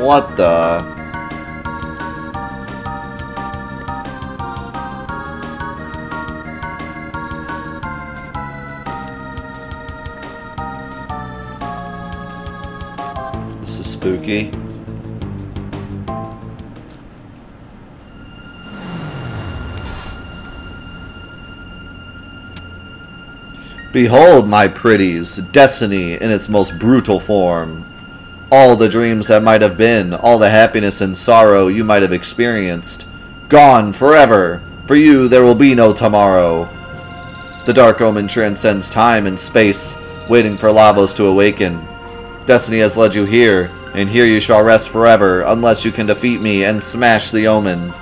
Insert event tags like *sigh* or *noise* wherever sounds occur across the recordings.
What the? This is spooky. Behold, my pretties, destiny in its most brutal form. All the dreams that might have been, all the happiness and sorrow you might have experienced, gone forever. For you, there will be no tomorrow. The Dark Omen transcends time and space, waiting for Lavos to awaken. Destiny has led you here, and here you shall rest forever, unless you can defeat me and smash the Omen.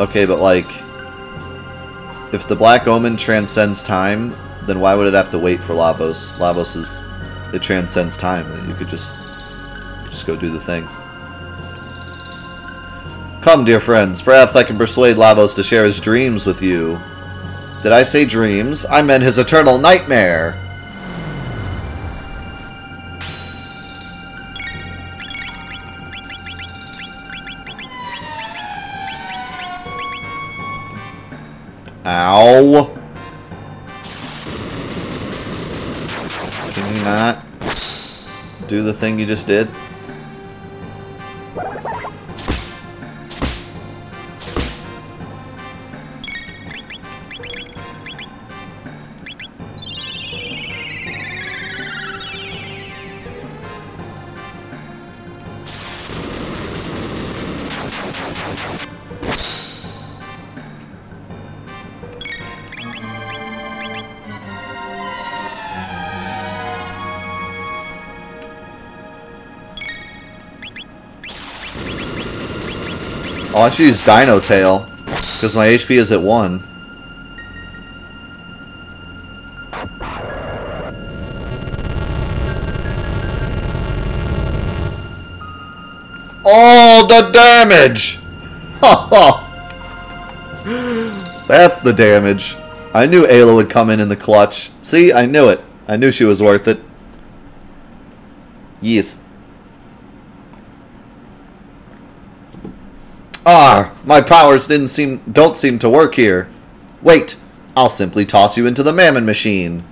Okay, but like, if the Black Omen transcends time, then why would it have to wait for Lavos? Lavos is, it transcends time. You could just, just go do the thing. Come, dear friends, perhaps I can persuade Lavos to share his dreams with you. Did I say dreams? I meant his eternal nightmare! Ow! Can you not do the thing you just did? I should use Dino Tail. Because my HP is at 1. Oh, the damage! *laughs* That's the damage. I knew Ayla would come in in the clutch. See, I knew it. I knew she was worth it. Yes. Ah, my powers didn't seem don't seem to work here. Wait, I'll simply toss you into the Mammon Machine.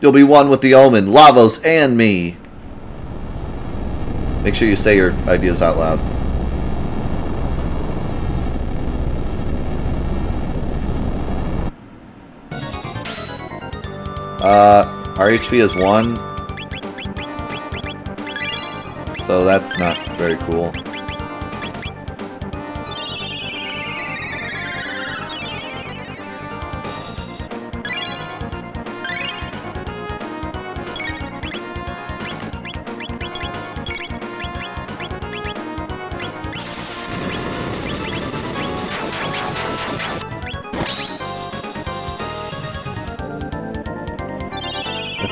You'll be one with the Omen, Lavos, and me. Make sure you say your ideas out loud. Uh, our HP is 1. So that's not very cool.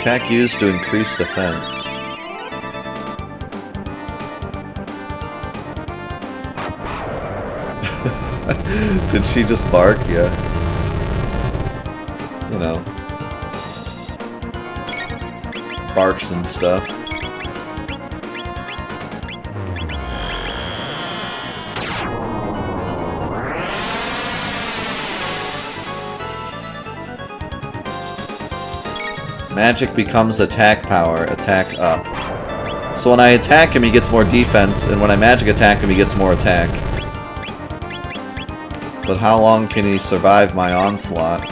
Attack used to increase defense. *laughs* Did she just bark? Yeah. You know. Barks and stuff. Magic becomes attack power, attack up. So when I attack him, he gets more defense, and when I magic attack him, he gets more attack. But how long can he survive my onslaught?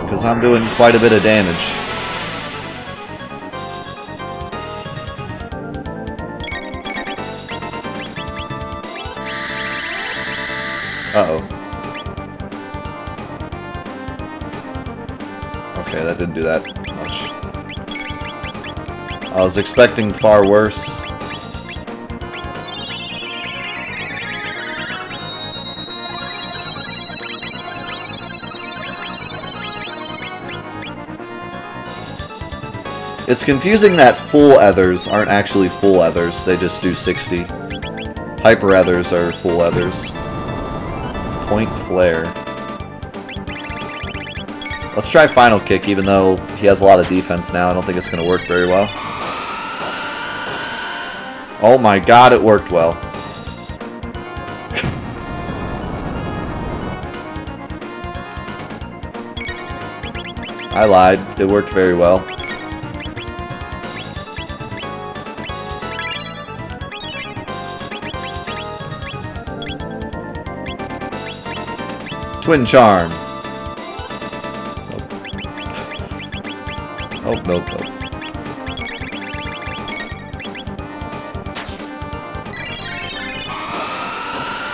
Because I'm doing quite a bit of damage. I was expecting far worse. It's confusing that full ethers aren't actually full ethers, they just do 60. Hyper ethers are full ethers. Point flare. Let's try final kick, even though he has a lot of defense now. I don't think it's going to work very well. Oh my god, it worked well. I lied. It worked very well. Twin Charm. Oh, nope, nope.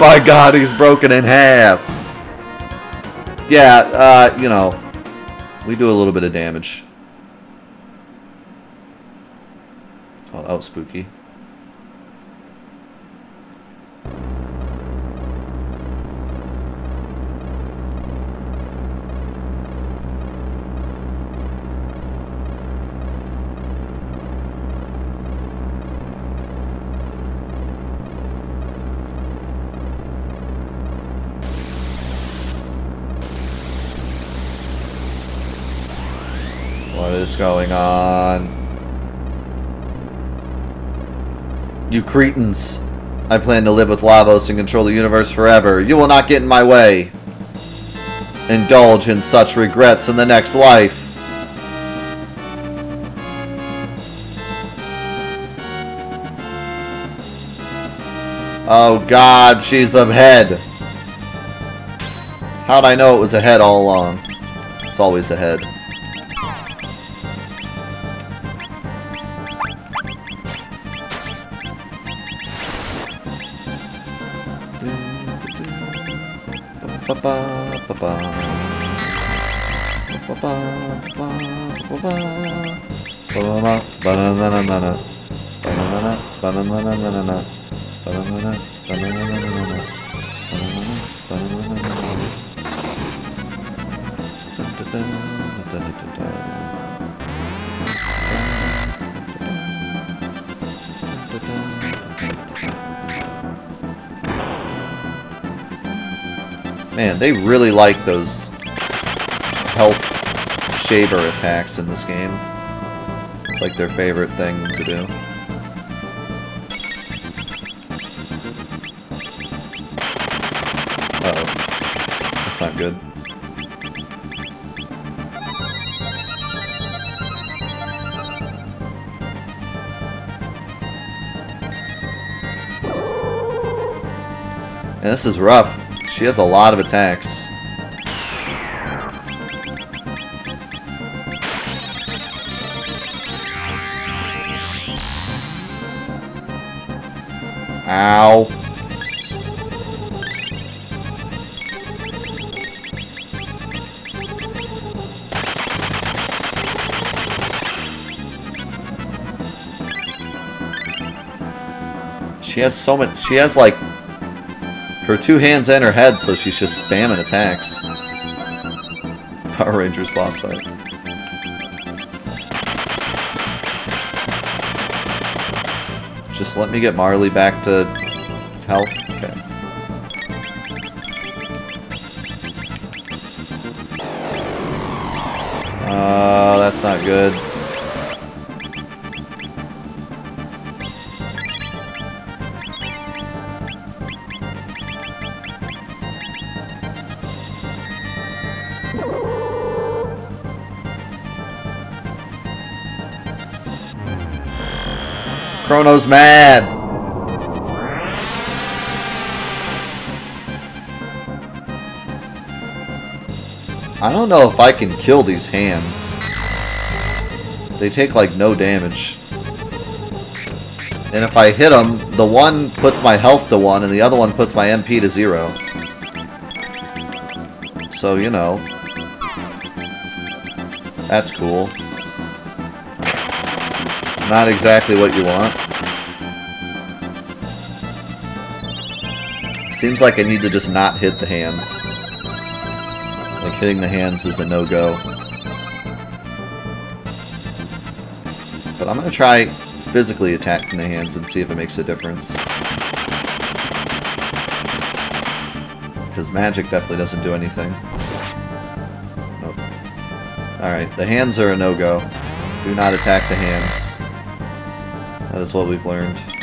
By God, he's broken in half. Yeah, uh, you know, we do a little bit of damage. Oh, that was spooky. Going on? You Cretans. I plan to live with Lavos and control the universe forever. You will not get in my way. Indulge in such regrets in the next life. Oh god, she's a head. How'd I know it was a head all along? It's always a head. Really like those health shaver attacks in this game. It's like their favorite thing to do. Uh oh That's not good. And this is rough. She has a lot of attacks. Ow. She has so much, she has like her two hands and her head, so she's just spamming attacks. Power Rangers boss fight. Just let me get Marle back to health. Okay. Uh, that's not good. Chrono's mad. I don't know if I can kill these hands. They take like no damage. And if I hit them, the one puts my health to 1 and the other one puts my MP to 0. So, you know. That's cool. Not exactly what you want. Seems like I need to just not hit the hands. Like hitting the hands is a no-go. But I'm to try physically attacking the hands and see if it makes a difference. Because magic definitely doesn't do anything. Nope. Alright, the hands are a no-go. Do not attack the hands. That is what we've learned.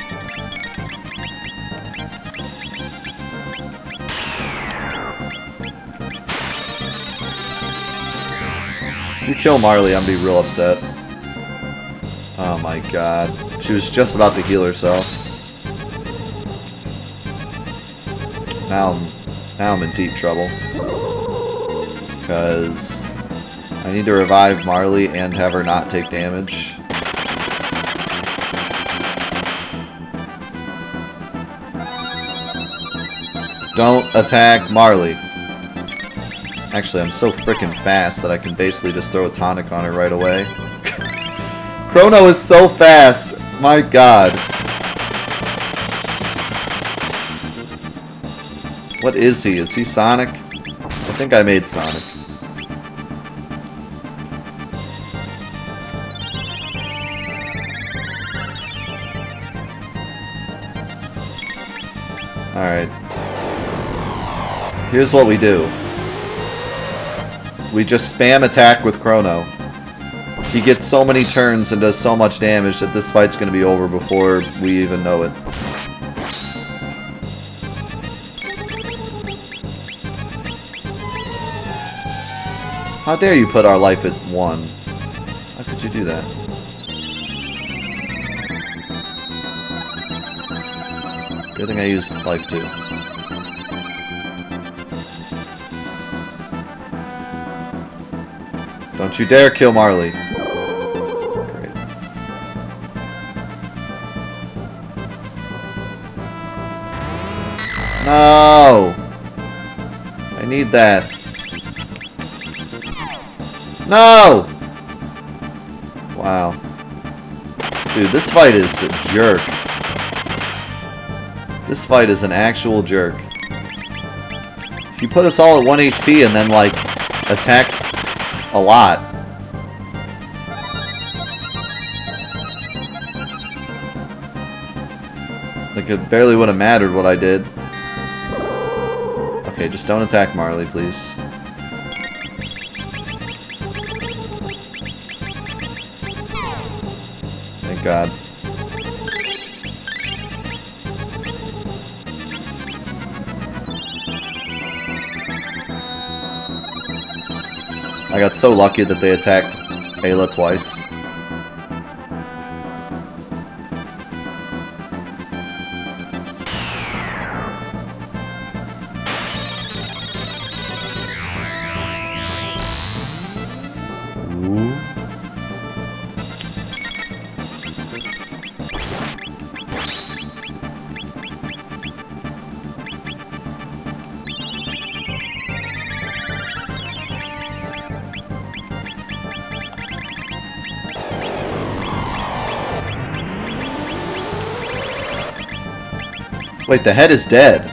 Kill Marle, I'm gonna be real upset. Oh my god. She was just about to heal herself. Now I'm, now I'm in deep trouble. Because I need to revive Marle and have her not take damage. Don't attack Marle. Actually, I'm so freaking fast that I can basically just throw a tonic on her right away. *laughs* Chrono is so fast. My god. What is he? Is he Sonic? I think I made Sonic. Alright. Here's what we do. We just spam attack with Chrono. He gets so many turns and does so much damage that this fight's to be over before we even know it. How dare you put our life at one? How could you do that? Good thing I used life too. Don't you dare kill Marle. Great. No! I need that. No! Wow. Dude, this fight is a jerk. This fight is an actual jerk. If you put us all at 1 HP and then, like, attacked a lot. Like, it barely would have mattered what I did. Okay, just don't attack Marle, please. Thank God. I got so lucky that they attacked Ayla twice. Wait, the head is dead.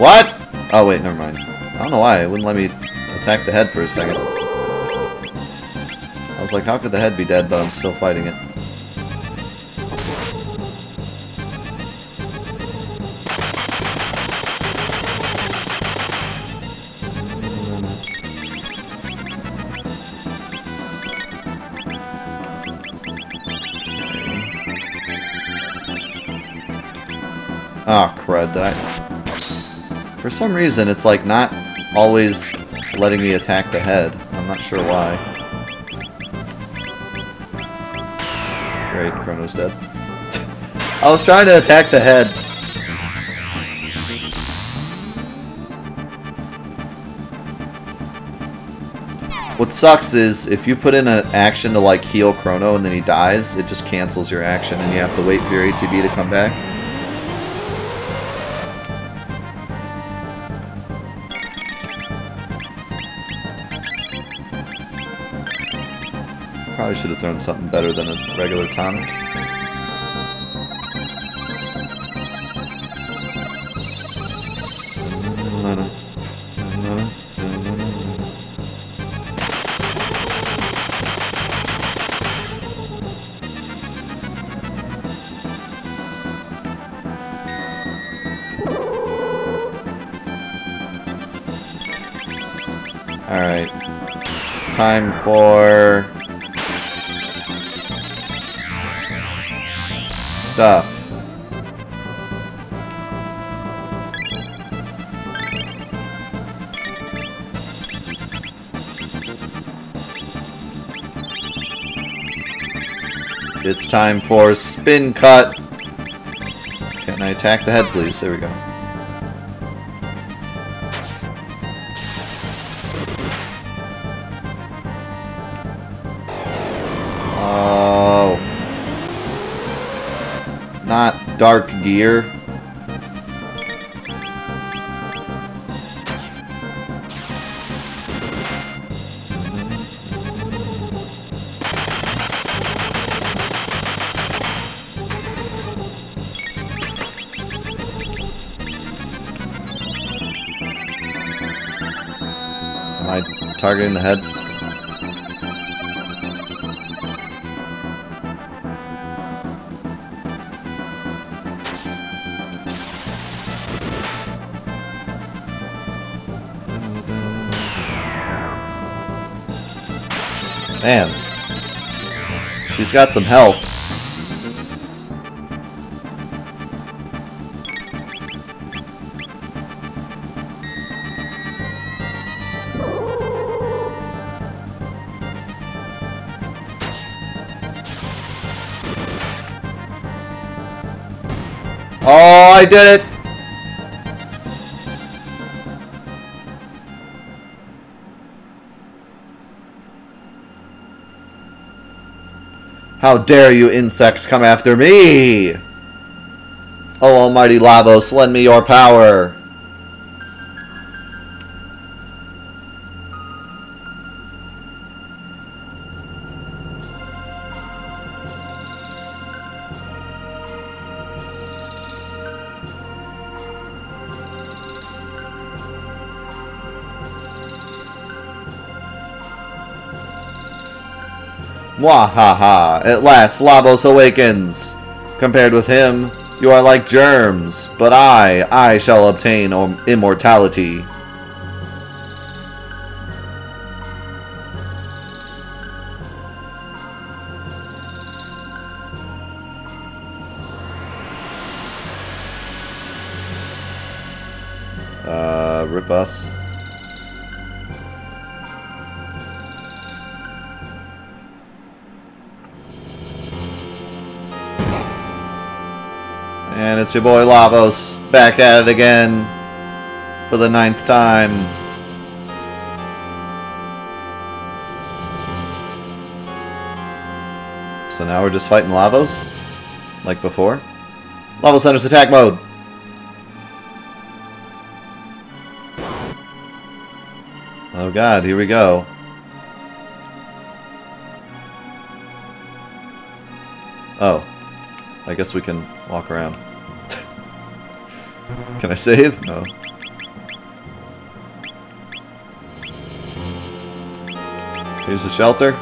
What? Oh, wait, never mind. I don't know why. It wouldn't let me attack the head for a second. I was like, how could the head be dead, but I'm still fighting it? Did I... For some reason, it's like not always letting me attack the head. I'm not sure why. Great, Chrono's dead. *laughs* I was trying to attack the head. What sucks is, if you put in an action to like heal Chrono and then he dies, it just cancels your action and you have to wait for your ATB to come back. Probably should have thrown something better than a regular tonic. Alright. Time for... Stuff. It's time for spin cut. Can I attack the head, please? There we go. Dark gear. Targeting the head? Man. She's got some health. Oh, I did it! How dare you insects come after me! Oh almighty Lavos, lend me your power! Mwahaha! At last, Lavos awakens! Compared with him, you are like germs, but I, I shall obtain immortality. It's your boy Lavos, back at it again for the ninth time. So now we're just fighting Lavos, like before. Lavos enters attack mode. Oh god, here we go. Oh. I guess we can walk around. Can I save? No. Here's the shelter.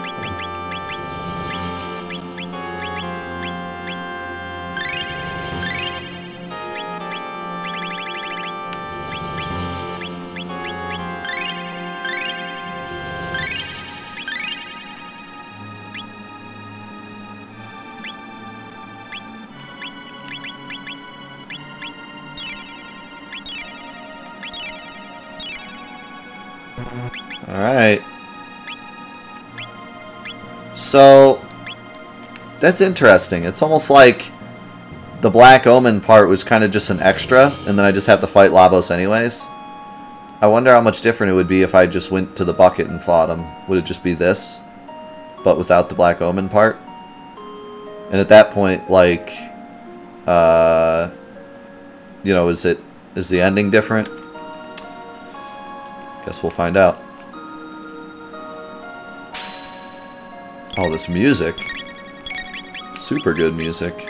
So, that's interesting. It's almost like the Black Omen part was kind of just an extra, and then I just have to fight Lavos anyways. I wonder how much different it would be if I just went to the bucket and fought him. Would it just be this, but without the Black Omen part? And at that point, like, uh, you know, is it is the ending different? Guess we'll find out. All this music. Super good music.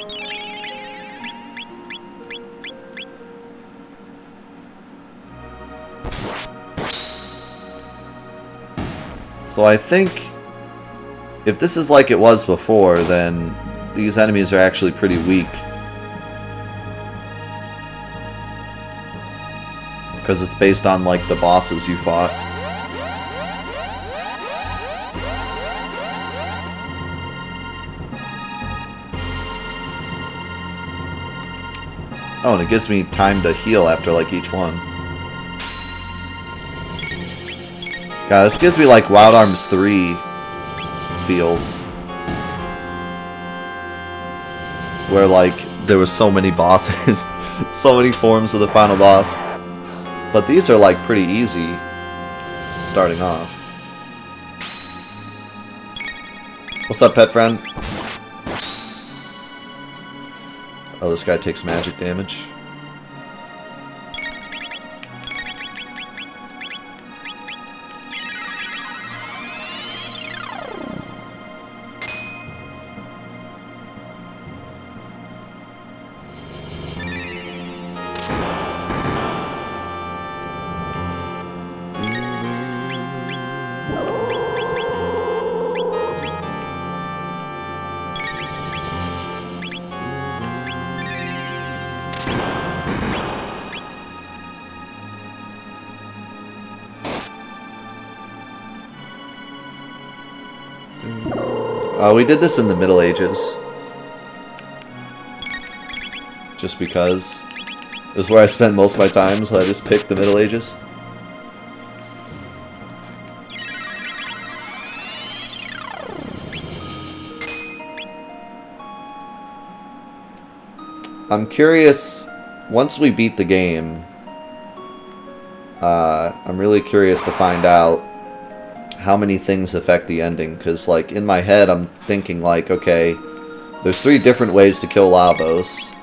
So I think if this is like it was before, then these enemies are actually pretty weak. Because it's based on like the bosses you fought. Oh, and it gives me time to heal after, like, each one. God, this gives me, like, Wild Arms 3 feels. Where, like, there were so many bosses. *laughs* so many forms of the final boss. But these are, like, pretty easy starting off. What's up, pet friend? Oh, this guy takes magic damage. Uh, we did this in the Middle Ages. Just because. This is where I spent most of my time, so I just picked the Middle Ages. I'm curious, once we beat the game, uh, I'm really curious to find out how many things affect the ending. Because, like, in my head, I'm thinking, like, okay, there's three different ways to kill Lavos.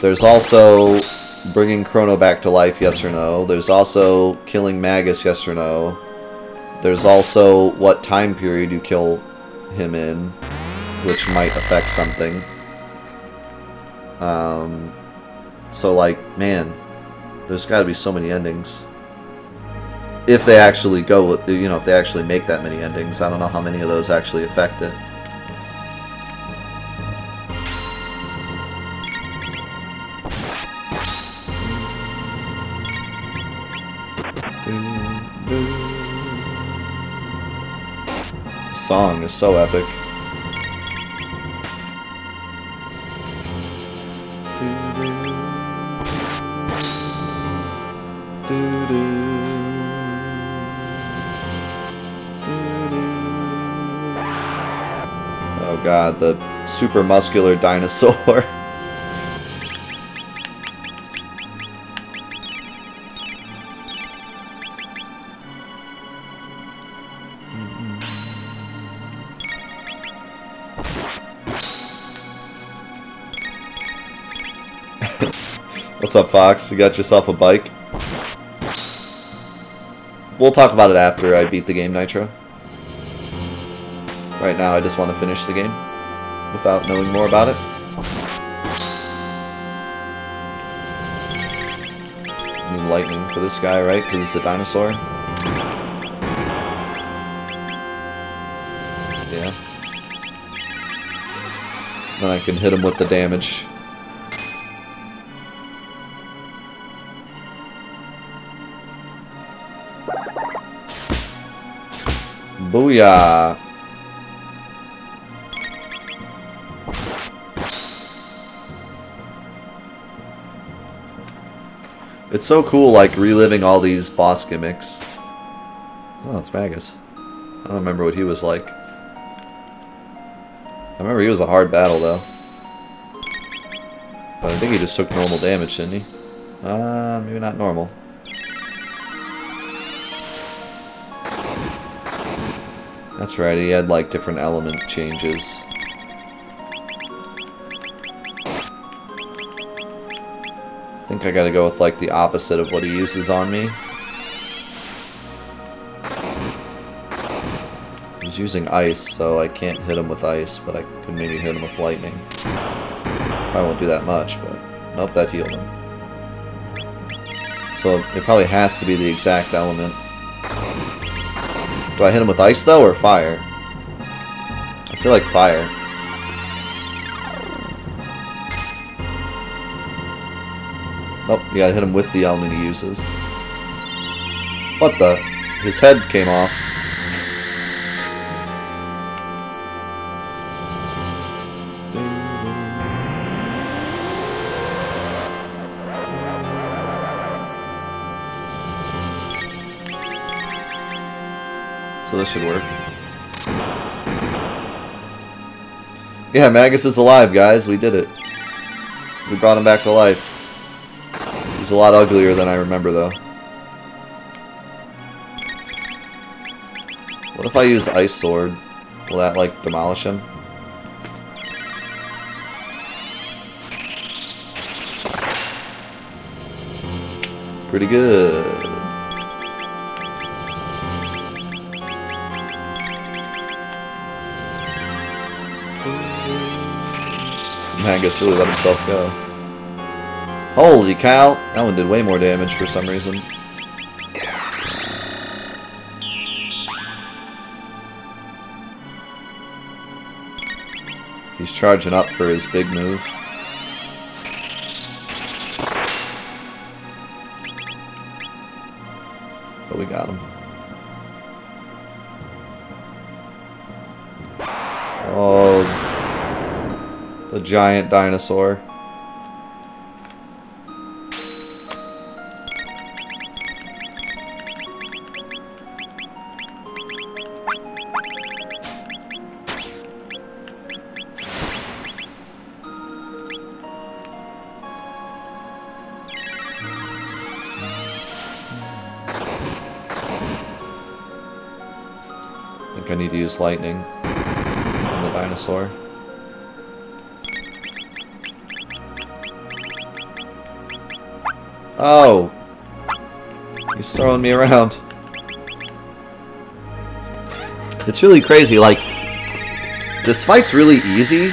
There's also bringing Chrono back to life, yes or no. There's also killing Magus, yes or no. There's also what time period you kill him in, which might affect something. Um, so, like, man, there's got to be so many endings if they actually go, you know, if they actually make that many endings. I don't know how many of those actually affect it. The song is so epic. God, the super muscular dinosaur. *laughs* What's up, Fox? You got yourself a bike? We'll talk about it after I beat the game, Nitro. Right now, I just want to finish the game without knowing more about it. I need lightning for this guy, right? Because it's a dinosaur. Yeah. Then I can hit him with the damage. Booyah! It's so cool, like, reliving all these boss gimmicks. Oh, it's Magus. I don't remember what he was like. I remember he was a hard battle, though. But I think he just took normal damage, didn't he? Uh, maybe not normal. That's right, he had, like, different element changes. Think I gotta go with like the opposite of what he uses on me. He's using ice, so I can't hit him with ice, but I could maybe hit him with lightning. I won't do that much, but nope, that healed him. So it probably has to be the exact element. Do I hit him with ice though, or fire? I feel like fire. Yeah, I hit him with the element he uses. What the? His head came off. So this should work. Yeah, Magus is alive, guys. We did it. We brought him back to life. He's a lot uglier than I remember, though. What if I use Ice Sword? Will that, like, demolish him? Pretty good. Magus really let himself go. Holy cow! That one did way more damage for some reason. He's charging up for his big move. But we got him. Oh, the giant dinosaur. Me around. It's really crazy, like, this fight's really easy,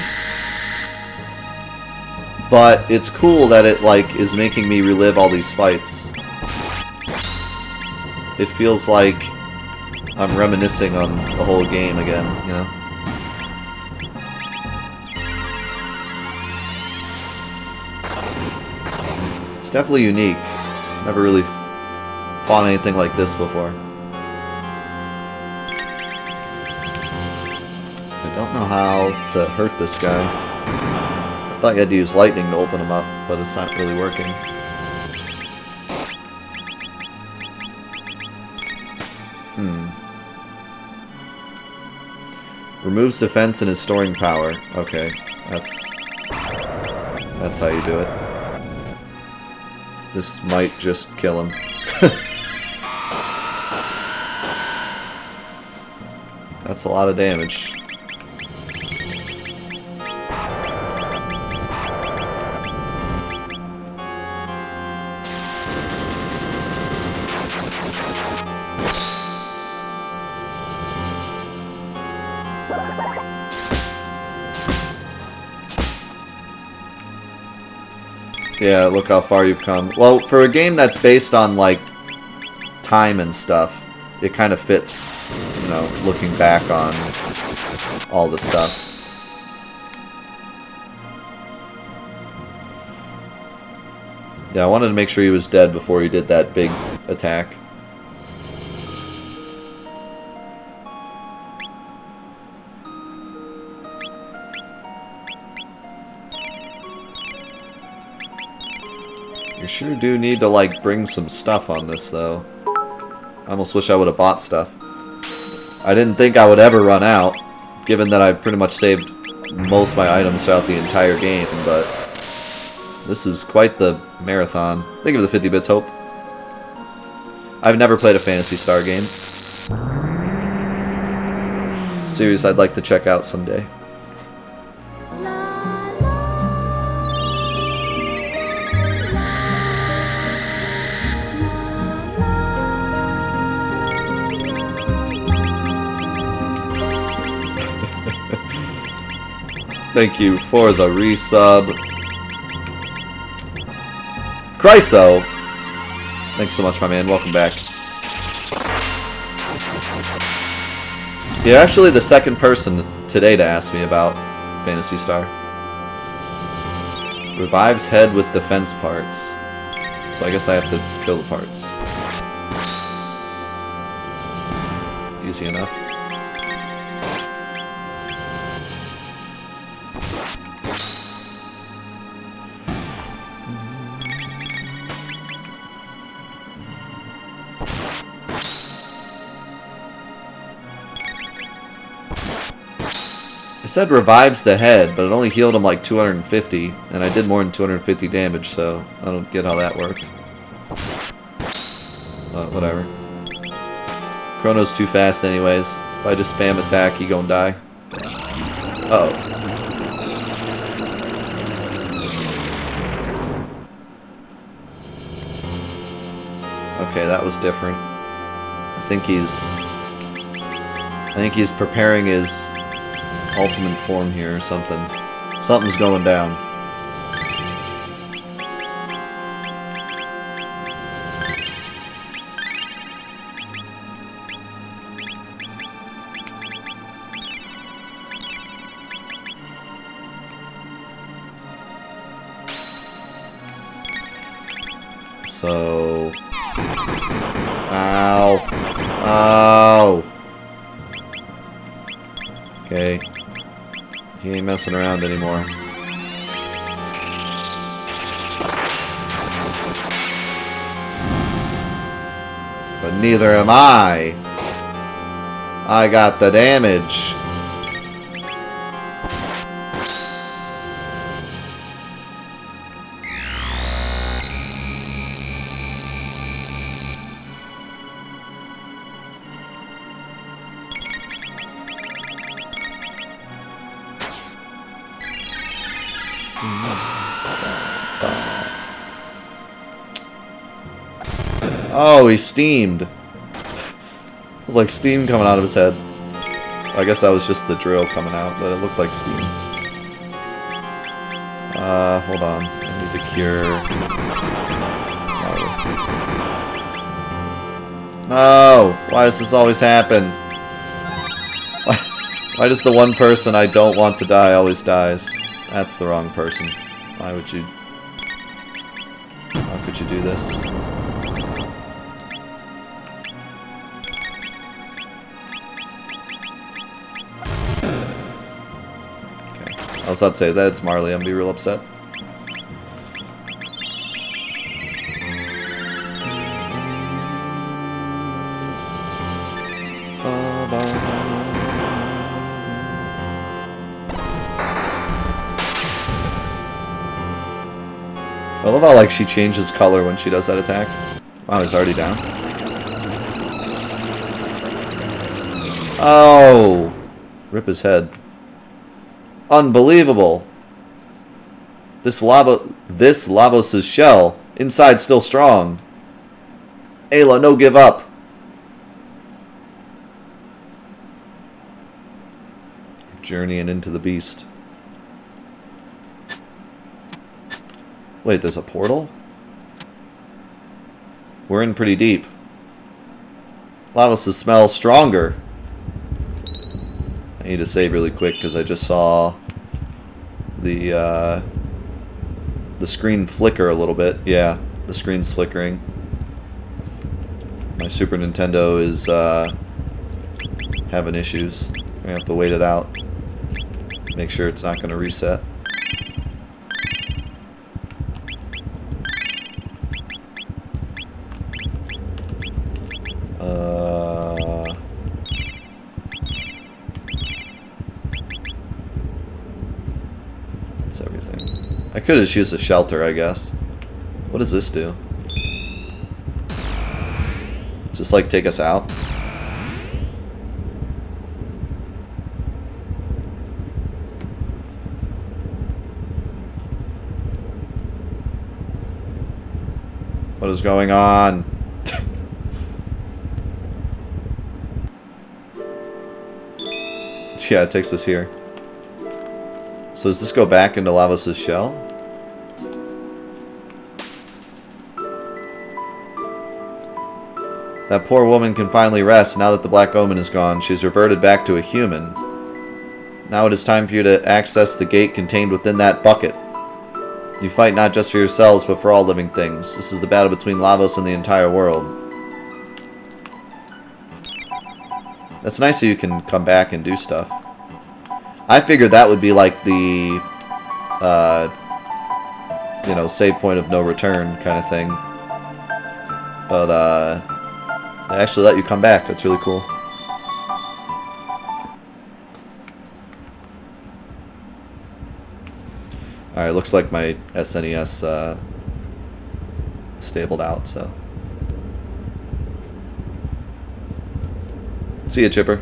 but it's cool that it, like, is making me relive all these fights. It feels like I'm reminiscing on the whole game again, you know? It's definitely unique. Never really fought anything like this before. I don't know how to hurt this guy. I thought you had to use lightning to open him up, but it's not really working. Hmm. Removes defense and is storing power. Okay, that's that's how you do it. This might just kill him. That's a lot of damage. Yeah, look how far you've come. Well, for a game that's based on, like, time and stuff, it kind of fits, know, looking back on all the stuff. Yeah, I wanted to make sure he was dead before he did that big attack. You sure do need to, like, bring some stuff on this, though. I almost wish I would have bought stuff. I didn't think I would ever run out, given that I've pretty much saved most of my items throughout the entire game, but this is quite the marathon. Think of the 50 bits hope. I've never played a Phantasy Star game. Series I'd like to check out someday. Thank you for the resub. Chryso! Thanks so much, my man. Welcome back. You're actually the second person today to ask me about Phantasy Star. Revives head with defense parts. So I guess I have to kill the parts. Easy enough. Said revives the head, but it only healed him like 250, and I did more than 250 damage, so I don't get how that worked. But whatever. Chrono's too fast anyways. If I just spam attack, he gonna die. Uh oh Okay, that was different. I think he's... I think he's preparing his ultimate form here or something. Something's going down. Messing around anymore. But neither am I. I got the damage. He's steamed. like steam coming out of his head. I guess that was just the drill coming out, but it looked like steam. Uh, hold on. I need to cure... No. no! Why does this always happen? Why, why does the one person I don't want to die always dies? That's the wrong person. Why would you... How could you do this? Was about to say that it's Marle. I'm gonna be real upset. I love how like she changes color when she does that attack. Wow, he's already down. Oh! Rip his head. Unbelievable. This lava, this Lavos' shell, inside still strong. Ayla, no give up. Journeying into the beast. Wait, there's a portal? We're in pretty deep. Lavos' smell stronger. I need to save really quick because I just saw the uh, the screen flicker a little bit. Yeah, the screen's flickering. My Super Nintendo is uh, having issues. I have to wait it out. Make sure it's not going to reset. Could have used a shelter, I guess. What does this do? Just like take us out? What is going on? *laughs* yeah, it takes us here. So does this go back into Lavos' shell? That poor woman can finally rest now that the Black Omen is gone. She's reverted back to a human. Now it is time for you to access the gate contained within that bucket. You fight not just for yourselves, but for all living things. This is the battle between Lavos and the entire world. That's nice that you can come back and do stuff. I figured that would be like the, uh, you know, save point of no return kind of thing. But, uh, they actually let you come back. That's really cool. Alright, looks like my SNES uh, stabled out, so. See ya, Chipper.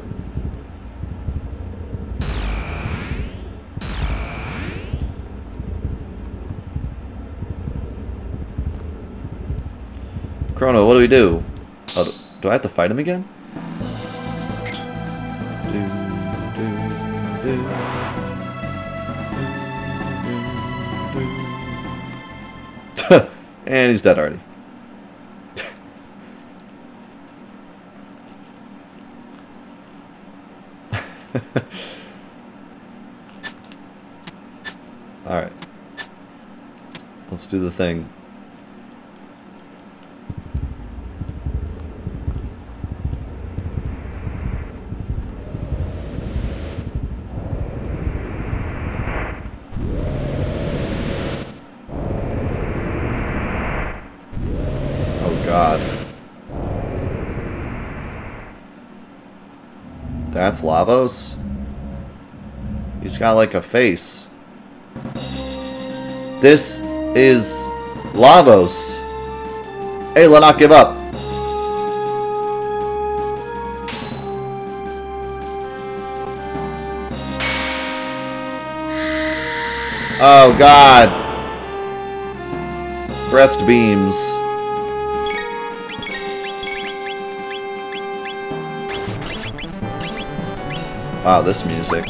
Chrono, what do we do? Oh, do- I have to fight him again? *laughs* And he's dead already. *laughs* Alright. Let's do the thing. Oh god. That's Lavos? He's got like a face. This is Lavos. Hey, let not give up. Oh god. Breast beams. Wow, this music.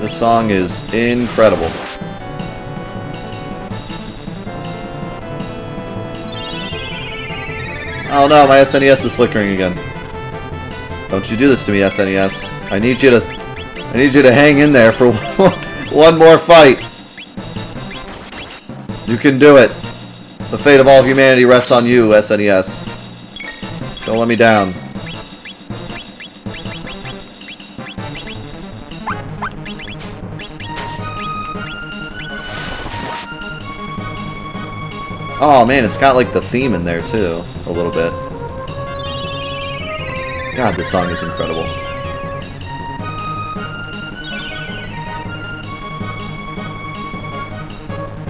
This song is incredible. Oh no, my SNES is flickering again. Don't you do this to me, SNES. I need you to I need you to hang in there for *laughs* one more fight. You can do it. The fate of all humanity rests on you, SNES. Don't let me down. Oh man, it's got like the theme in there too, a little bit. God, this song is incredible.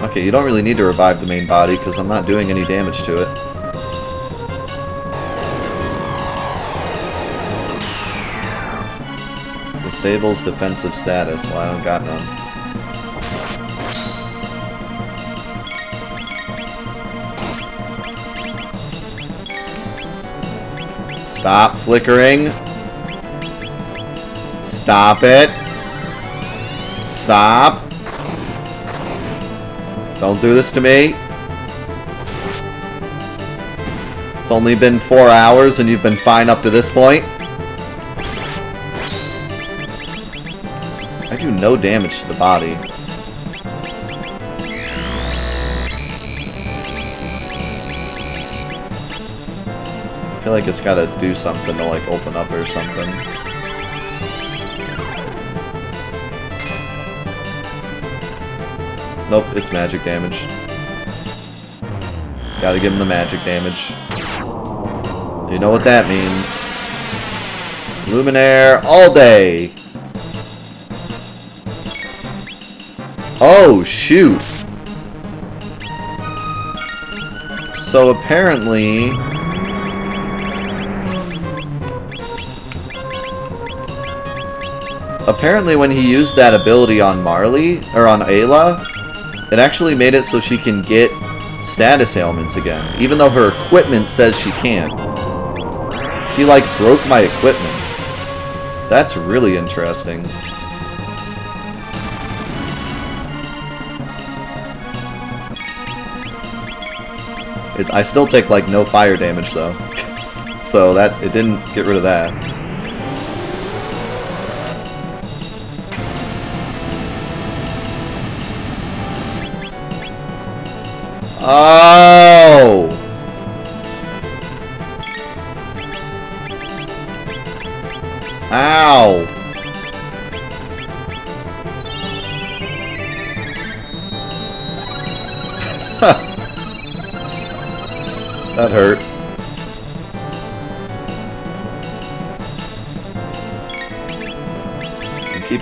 Okay, you don't really need to revive the main body because I'm not doing any damage to it. Disables defensive status. Well, I don't got none. Stop flickering. Stop it. Stop. Don't do this to me. It's only been four hours and you've been fine up to this point. I do no damage to the body. Feel like it's gotta do something to like open up or something. Nope, it's magic damage. Gotta give him the magic damage. You know what that means. Luminaire all day! Oh, shoot! So apparently... Apparently when he used that ability on Marle, or on Ayla, it actually made it so she can get status ailments again, even though her equipment says she can't. He, like, broke my equipment. That's really interesting. It, I still take, like, no fire damage, though. *laughs* so that, it didn't get rid of that.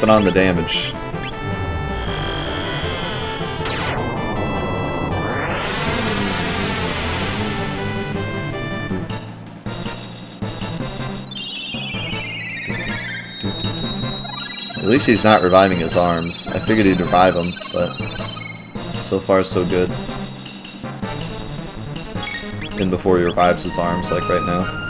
On the damage. At least he's not reviving his arms. I figured he'd revive them, but so far so good. In before he revives his arms, like right now.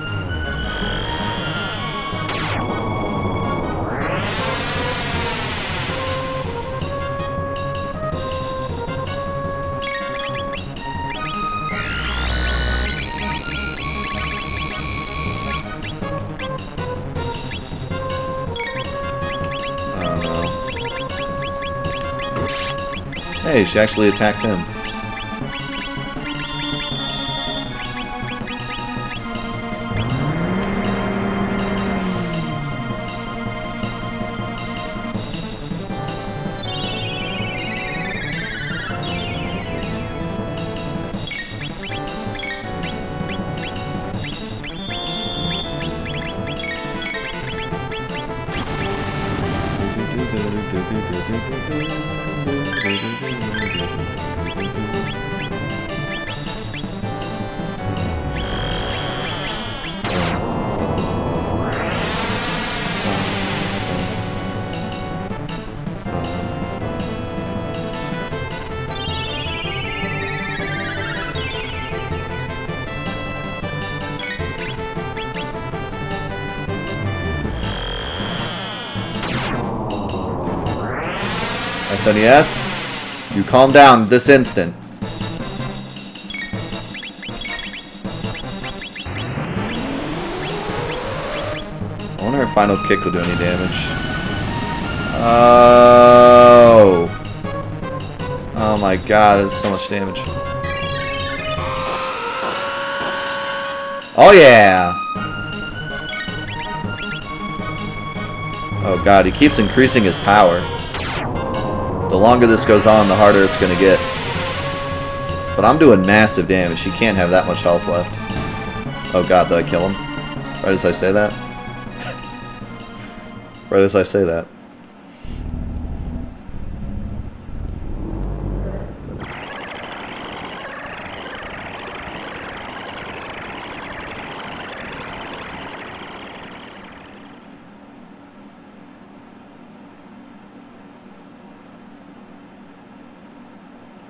Hey, she actually attacked him. SNES, you calm down this instant. I wonder if final kick will do any damage. Oh. Oh my god, it's so much damage. Oh yeah! Oh god, he keeps increasing his power. The longer this goes on, the harder it's going to get. But I'm doing massive damage. He can't have that much health left. Oh god, did I kill him? Right as I say that? *laughs* right as I say that.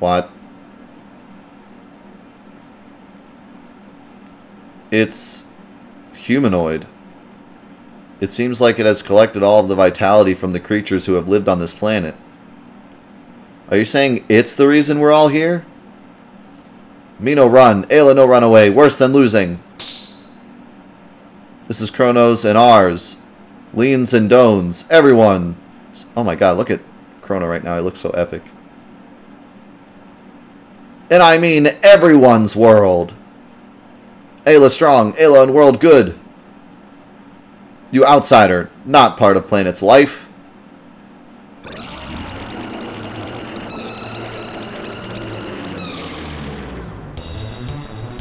What? It's humanoid. It seems like it has collected all of the vitality from the creatures who have lived on this planet. Are you saying it's the reason we're all here? Me no run, Ayla no run away, worse than losing. This is Chrono's and ours. Leans and Dones, everyone. Oh my god, look at Chrono right now, he looks so epic. And I mean everyone's world. Ayla strong, Ayla and world good. You outsider, not part of planet's life.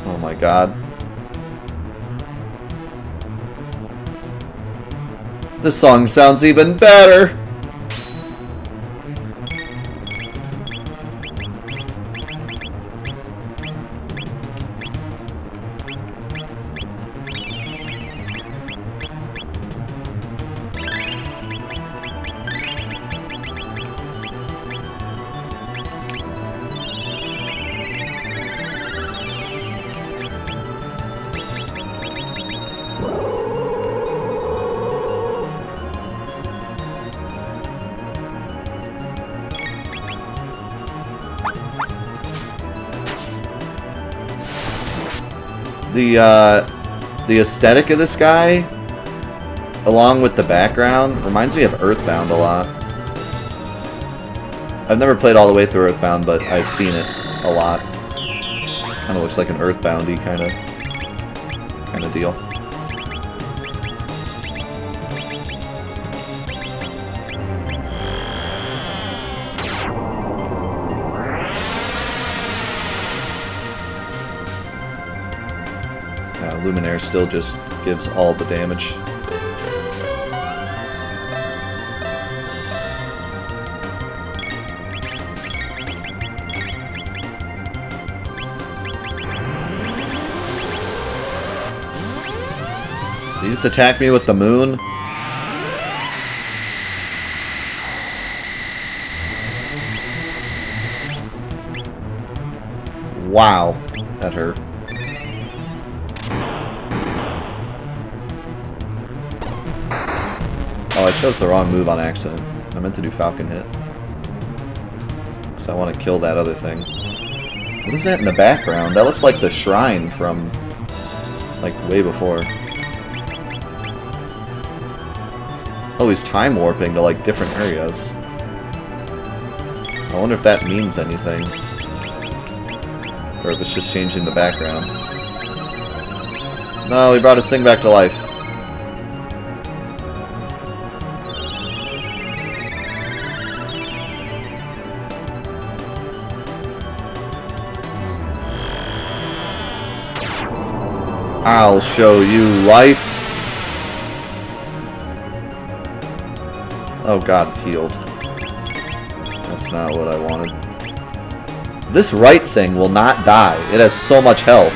Oh my god. This song sounds even better! The uh, the aesthetic of this guy, along with the background, reminds me of Earthbound a lot. I've never played all the way through Earthbound, but I've seen it a lot. Kind of looks like an Earthboundy kind of, kind of deal. Still just gives all the damage. You just attack me with the moon? Wow. That hurt. Oh, I chose the wrong move on accident. I meant to do Falcon Hit. Because I want to kill that other thing. What is that in the background? That looks like the shrine from, like, way before. Oh, he's time warping to, like, different areas. I wonder if that means anything. Or if it's just changing the background. No, he brought his thing back to life. I'll show you life. Oh god, healed. That's not what I wanted. This right thing will not die. It has so much health.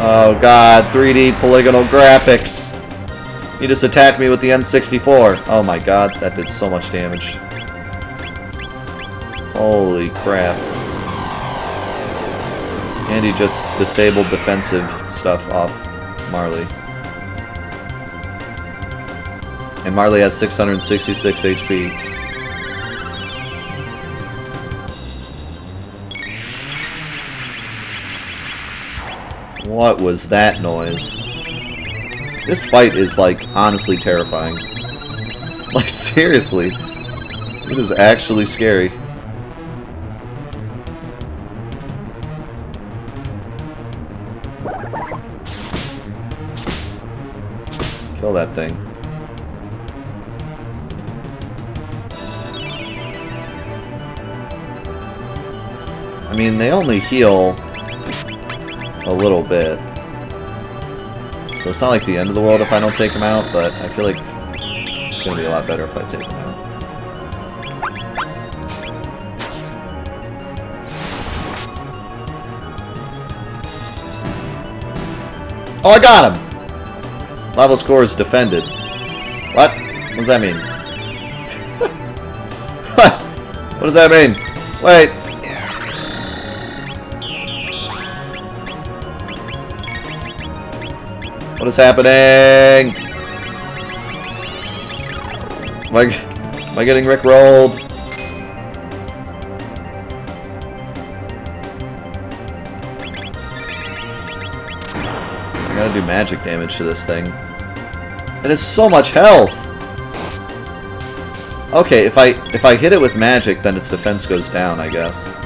Oh god, 3D polygonal graphics. He just attacked me with the N64. Oh my god, that did so much damage. Holy crap. And he just disabled defensive stuff off Marle. And Marle has 666 HP. What was that noise? This fight is, like, honestly terrifying. *laughs* Like, seriously. It is actually scary. Heal a little bit. So it's not like the end of the world if I don't take him out, but I feel like it's going to be a lot better if I take him out. Oh, I got him! Lavos Core is defended. What? What does that mean? what? *laughs* What does that mean? Wait. What is happening? Am I, am I getting Rick rolled? I gotta do magic damage to this thing. It has so much health! Okay, if I if I hit it with magic, then its defense goes down, I guess.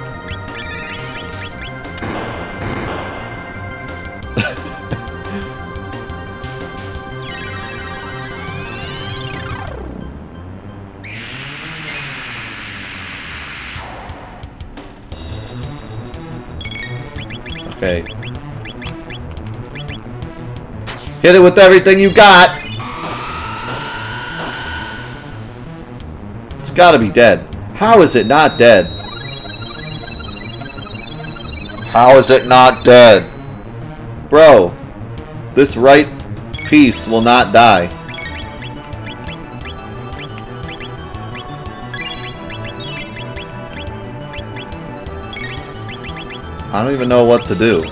Okay. Hit it with everything you got! It's gotta be dead. How is it not dead? How is it not dead? Bro, this right piece will not die. I don't even know what to do.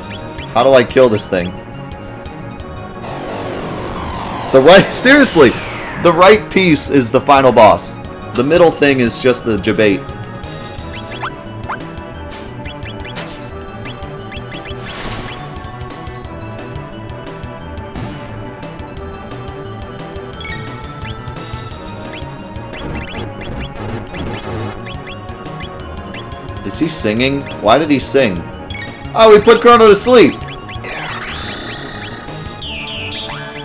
How do I kill this thing? The right, *laughs* seriously, the right piece is the final boss. The middle thing is just the debate. Is he singing? Why did he sing? Oh, we put Chrono to sleep!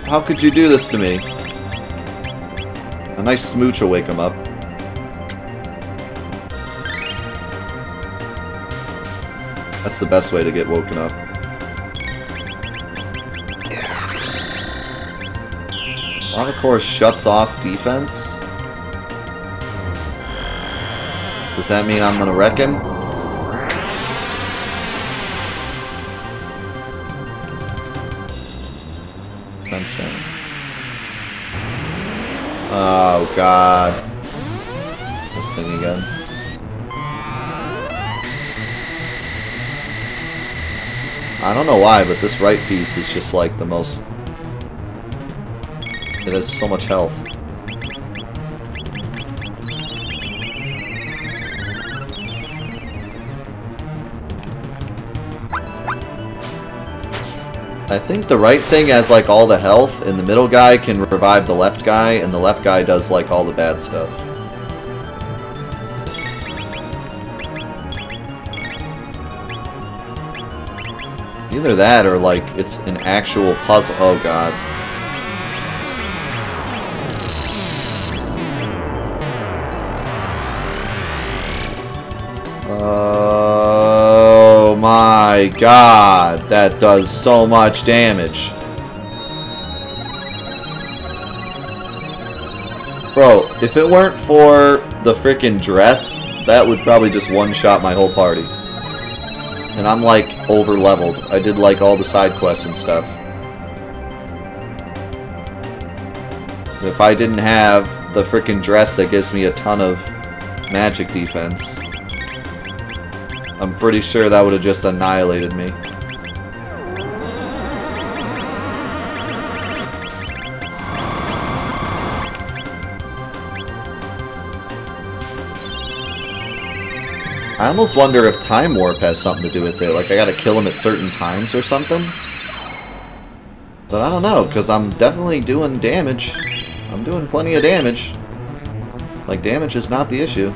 How could you do this to me? A nice smooch will wake him up. That's the best way to get woken up. Lavos Core shuts off defense. Does that mean I'm gonna wreck him? God. This thing again. I don't know why, but this right piece is just like the most... It has so much health. I think the right thing has like all the health, and the middle guy can revive the left guy, and the left guy does like all the bad stuff. Either that or like it's an actual puzzle. Oh god. My god, that does so much damage. Bro, if it weren't for the freaking dress, that would probably just one-shot my whole party. And I'm like over-leveled. I did like all the side quests and stuff. If I didn't have the freaking dress that gives me a ton of magic defense, I'm pretty sure that would have just annihilated me. I almost wonder if Time Warp has something to do with it. Like, I gotta kill him at certain times or something? But I don't know, because I'm definitely doing damage. I'm doing plenty of damage. Like, damage is not the issue.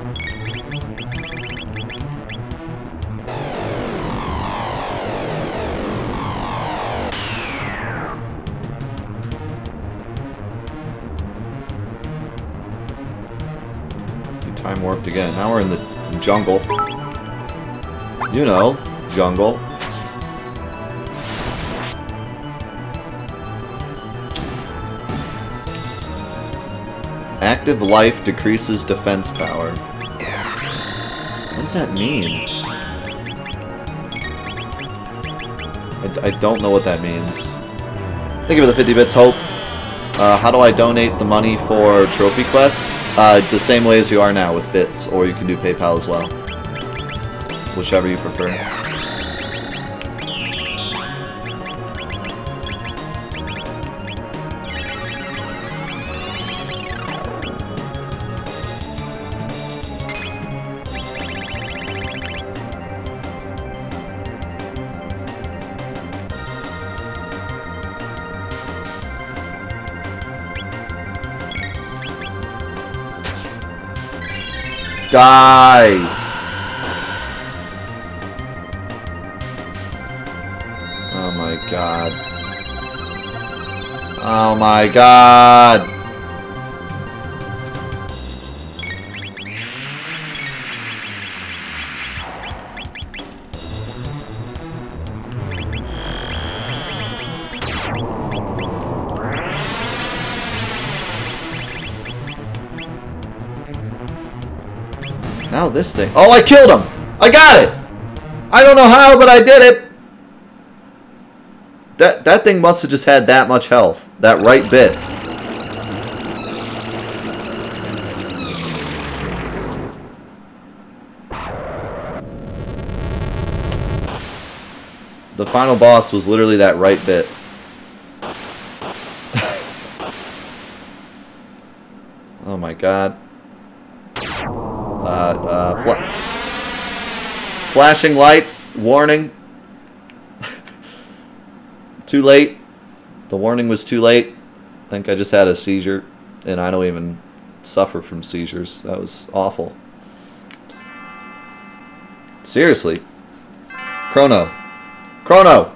Now we're in the jungle. You know, jungle. Active life decreases defense power. What does that mean? I, I don't know what that means. Thank you for the 50 bits, Hope. Uh, how do I donate the money for Trophy Quest? Uh, the same way as you are now with bits, or you can do PayPal as well. Whichever you prefer. Die! Oh my god. Oh my god! This thing. Oh, I killed him! I got it! I don't know how, but I did it! That, that thing must have just had that much health. That right bit. The final boss was literally that right bit. *laughs* oh my god. Uh, uh, fla flashing lights, warning. *laughs* too late. The warning was too late. I think I just had a seizure, and I don't even suffer from seizures. That was awful. Seriously. Chrono. Chrono!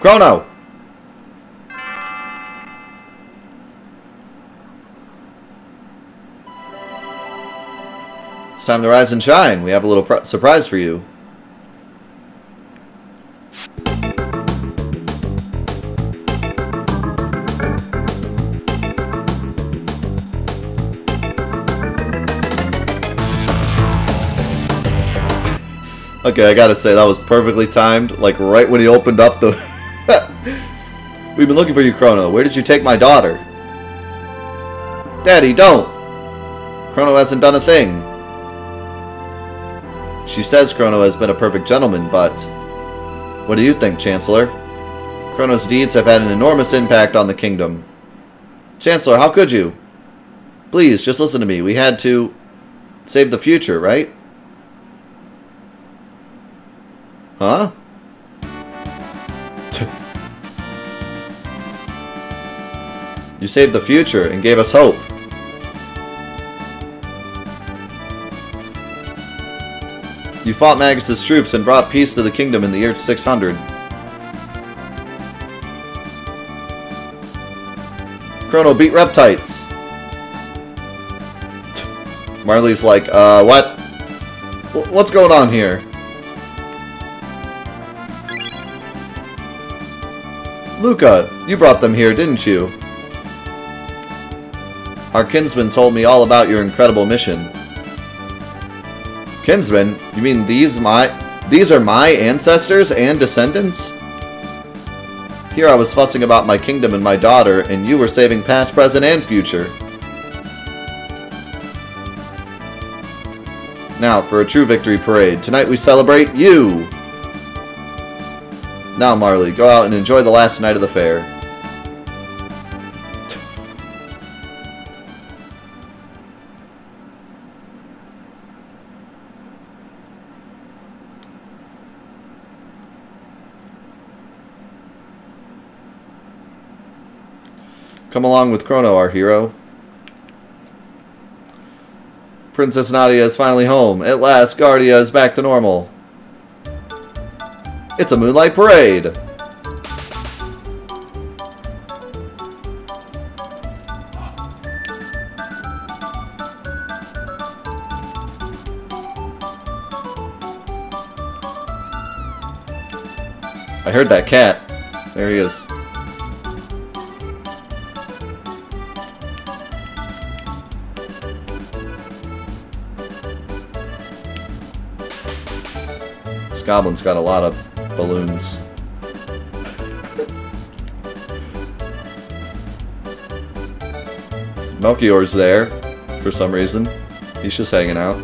Chrono! It's time to rise and shine. We have a little surprise for you. Okay, I gotta say, that was perfectly timed, like right when he opened up the... *laughs* We've been looking for you, Chrono. Where did you take my daughter? Daddy, don't! Chrono hasn't done a thing. She says Chrono has been a perfect gentleman, but... What do you think, Chancellor? Chrono's deeds have had an enormous impact on the kingdom. Chancellor, how could you? Please, just listen to me. We had to... Save the future, right? Huh? you saved the future and gave us hope. You fought Magus' troops and brought peace to the kingdom in the year 600. Chrono beat Reptites. Marle's like, uh, what? What's going on here? Lucca, you brought them here, didn't you? Our kinsman told me all about your incredible mission. Kinsman? You mean these my these are my ancestors and descendants? Here I was fussing about my kingdom and my daughter, and you were saving past, present, and future. Now, for a true victory parade. Tonight we celebrate you! Now, Marle, go out and enjoy the last night of the fair. Come along with Chrono, our hero. Princess Nadia is finally home. At last, Guardia is back to normal. It's a Moonlight Parade! Goblin's got a lot of balloons. Melchior's there, for some reason. He's just hanging out.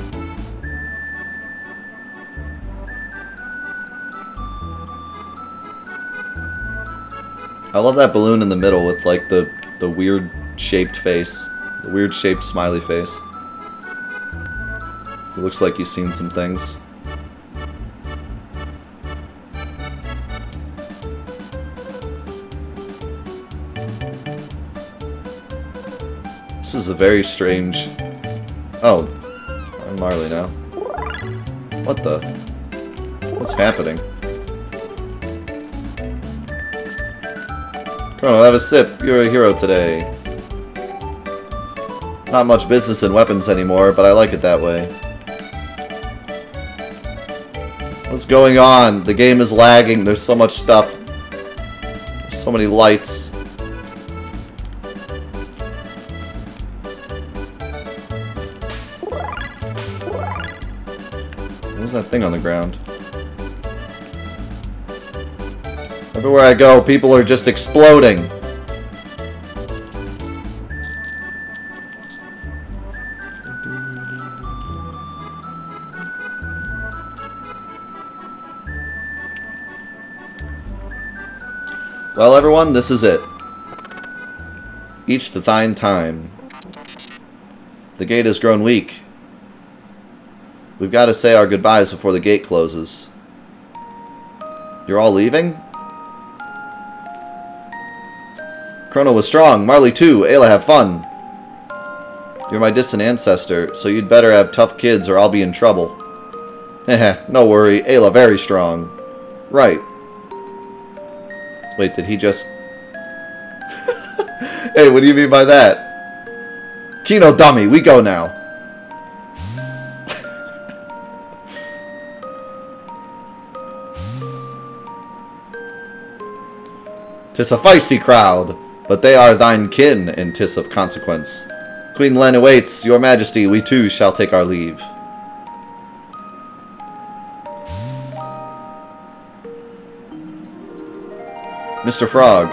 I love that balloon in the middle with like the, the weird shaped face. The weird shaped smiley face. He looks like he's seen some things. This is a very strange... Oh. I'm Marle now. What the? What's happening? Colonel, have a sip. You're a hero today. Not much business in weapons anymore, but I like it that way. What's going on? The game is lagging. There's so much stuff. There's so many lights. The ground? Everywhere I go, people are just exploding. Well, everyone, this is it. Each to thine time. The gate has grown weak. We've got to say our goodbyes before the gate closes. You're all leaving? Chrono was strong. Marle too. Ayla, have fun. You're my distant ancestor, so you'd better have tough kids or I'll be in trouble. Heh *laughs* no worry. Ayla very strong. Right. Wait, did he just... *laughs* hey, what do you mean by that? Kino dummy, we go now. Tis a feisty crowd, but they are thine kin, and tis of consequence. Queen Leene awaits, your majesty, we too shall take our leave. Mr. Frog,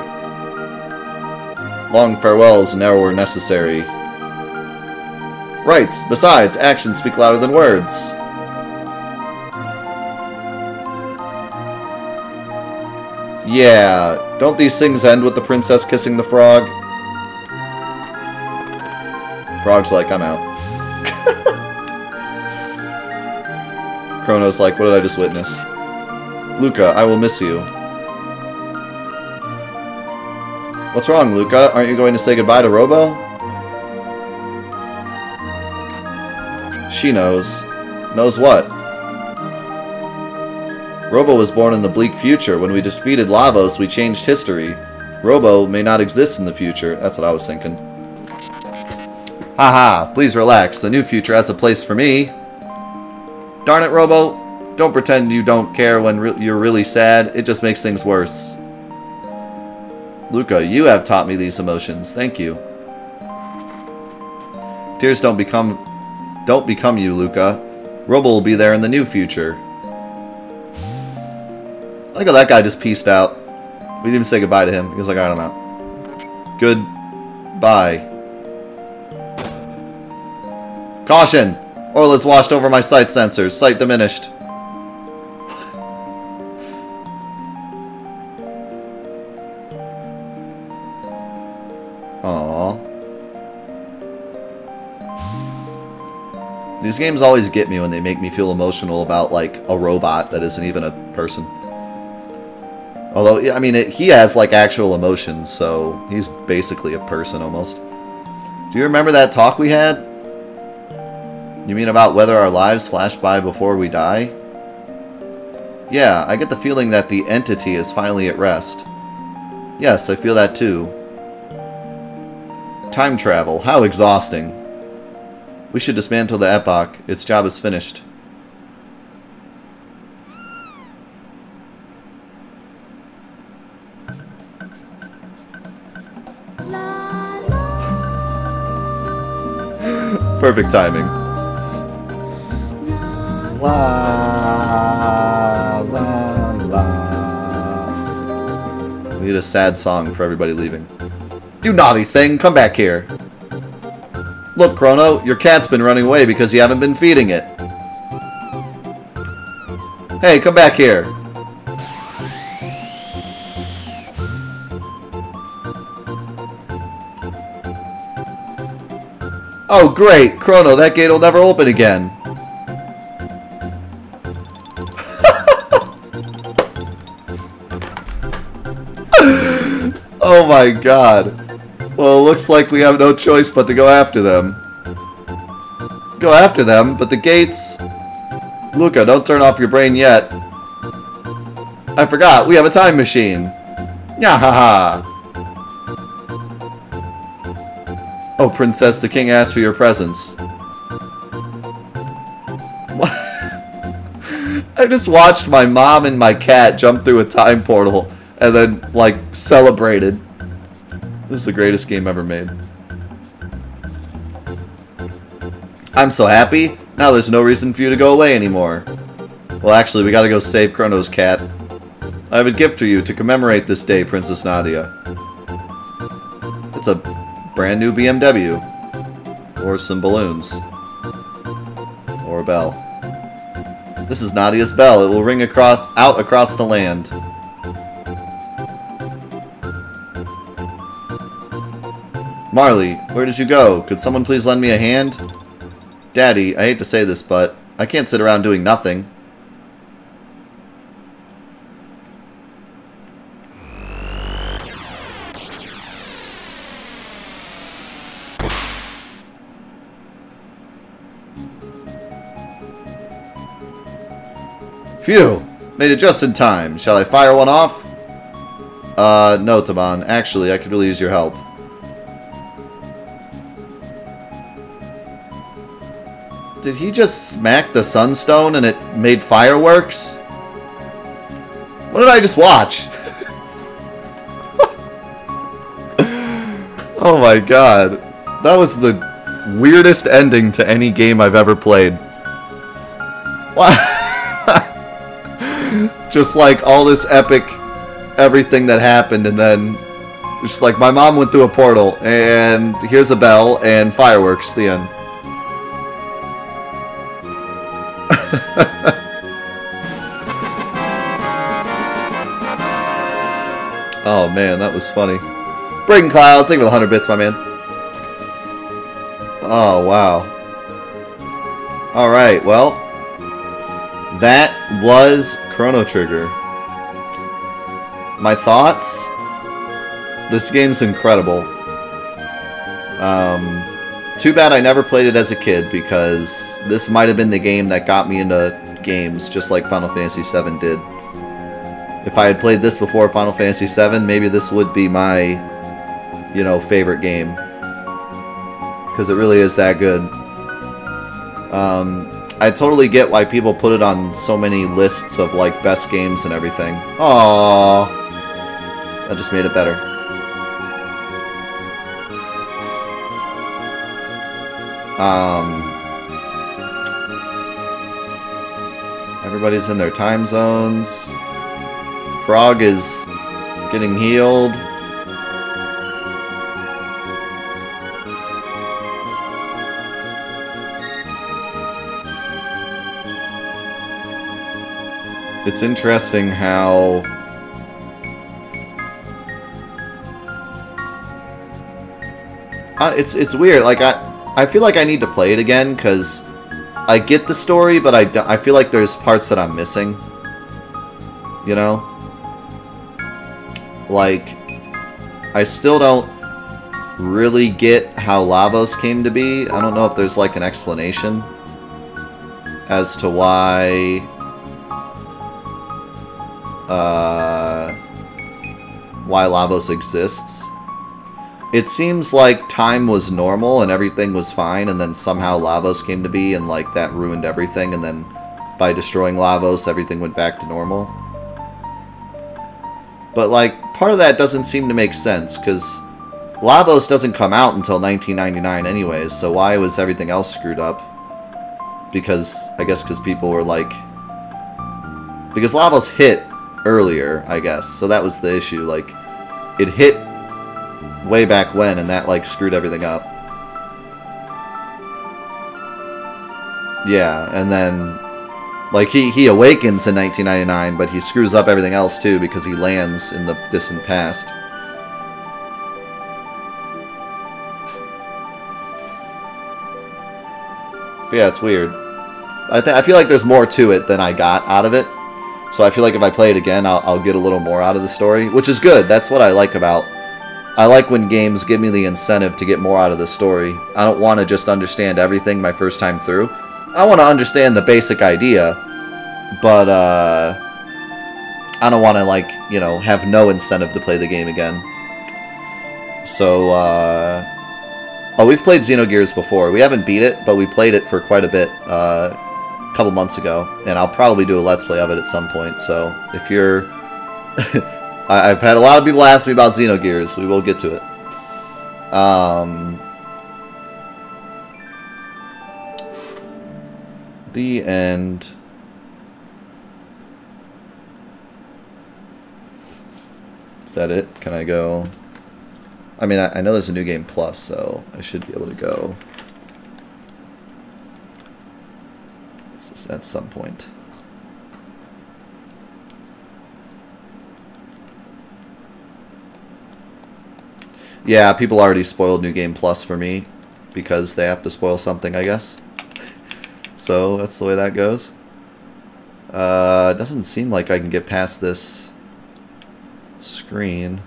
long farewells now were necessary. Right, besides, actions speak louder than words. Yeah. Don't these things end with the princess kissing the frog? Frog's like, I'm out. *laughs* Chrono's like, what did I just witness? Lucca, I will miss you. What's wrong, Lucca? Aren't you going to say goodbye to Robo? She knows. Knows what? Robo was born in the bleak future. When we defeated Lavos, we changed history. Robo may not exist in the future. That's what I was thinking. Haha, please relax. The new future has a place for me. Darn it, Robo. Don't pretend you don't care when re you're really sad. It just makes things worse. Lucca, you have taught me these emotions. Thank you. Tears don't become don't become you, Lucca. Robo will be there in the new future. Look at that guy just pieced out. We didn't even say goodbye to him. He was like, alright, I'm out. Goodbye. Caution! Oil washed over my sight sensors. Sight diminished. *laughs* Aww. These games always get me when they make me feel emotional about, like, a robot that isn't even a person. Although, I mean, it, he has, like, actual emotions, so he's basically a person, almost. Do you remember that talk we had? You mean about whether our lives flash by before we die? Yeah, I get the feeling that the entity is finally at rest. Yes, I feel that too. Time travel, how exhausting. We should dismantle the epoch. Its job is finished. Perfect timing. La, la, la. We need a sad song for everybody leaving. You naughty thing, come back here. Look, Chrono, your cat's been running away because you haven't been feeding it. Hey, come back here. Oh, great! Chrono, that gate will never open again. *laughs* Oh my god. Well, it looks like we have no choice but to go after them. Go after them, but the gates... Lucca, don't turn off your brain yet. I forgot, we have a time machine. Nyahaha. Oh, Princess, the king asked for your presence. *laughs* I just watched my mom and my cat jump through a time portal and then, like, celebrated. This is the greatest game ever made. I'm so happy. Now there's no reason for you to go away anymore. Well, actually, we gotta go save Chrono's cat. I have a gift for you to commemorate this day, Princess Nadia. It's a brand new BMW. Or some balloons. Or a bell. This is Nadia's bell. It will ring across out across the land. Marle, where did you go? Could someone please lend me a hand? Daddy, I hate to say this, but I can't sit around doing nothing. Phew! Made it just in time. Shall I fire one off? Uh, no, Taban. Actually, I could really use your help. Did he just smack the sunstone and it made fireworks? What did I just watch? *laughs* oh my god. That was the weirdest ending to any game I've ever played. What? *laughs* just like all this epic everything that happened, and then just like my mom went through a portal, and here's a bell and fireworks. The end. *laughs* oh man, that was funny. Breaking clouds, thank you for the hundred bits, my man. Oh wow. All right, well, that was Chrono Trigger. My thoughts? This game's incredible. Um, too bad I never played it as a kid because this might have been the game that got me into games just like Final Fantasy VII did. If I had played this before Final Fantasy VII, maybe this would be my, you know, favorite game. Because it really is that good. Um, I totally get why people put it on so many lists of, like, best games and everything. Aww. That just made it better. Um, everybody's in their time zones. Frog is getting healed. It's interesting how uh, it's it's weird. Like I I feel like I need to play it again because I get the story, but I, I feel like there's parts that I'm missing. You know? Like, I still don't really get how Lavos came to be. I don't know if there's like an explanation as to why uh, why Lavos exists. It seems like time was normal and everything was fine, and then somehow Lavos came to be, and like that ruined everything, and then by destroying Lavos, everything went back to normal. But like, part of that doesn't seem to make sense, because Lavos doesn't come out until 1999 anyways, so why was everything else screwed up? Because, I guess because people were like... Because Lavos hit earlier, I guess, so that was the issue, like, it hit way back when, and that, like, screwed everything up. Yeah, and then, like, he, he awakens in 1999, but he screws up everything else, too, because he lands in the distant past. But yeah, it's weird. I, I feel like there's more to it than I got out of it. So I feel like if I play it again, I'll, I'll get a little more out of the story, which is good. That's what I like about I like when games give me the incentive to get more out of the story. I don't want to just understand everything my first time through. I want to understand the basic idea, but uh, I don't want to, like, you know, have no incentive to play the game again. So, uh, oh, we've played Xenogears before. We haven't beat it, but we played it for quite a bit uh, couple months ago, and I'll probably do a Let's Play of it at some point. So, if you're *laughs* I've had a lot of people ask me about Xenogears. We will get to it. Um, the end. Is that it? Can I go? I mean, I, I know there's a new game plus, so I should be able to go at some point. Yeah, people already spoiled New Game Plus for me because they have to spoil something, I guess. *laughs* so that's the way that goes. Uh, doesn't seem like I can get past this screen.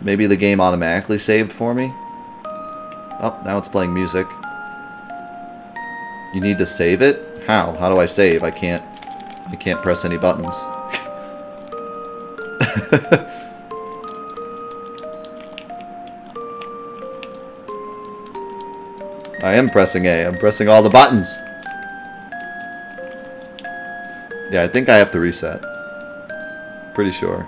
Maybe the game automatically saved for me? Oh, now it's playing music. You need to save it? How? How do I save? I can't I can't press any buttons. *laughs* I am pressing A. I'm pressing all the buttons. Yeah, I think I have to reset. Pretty sure.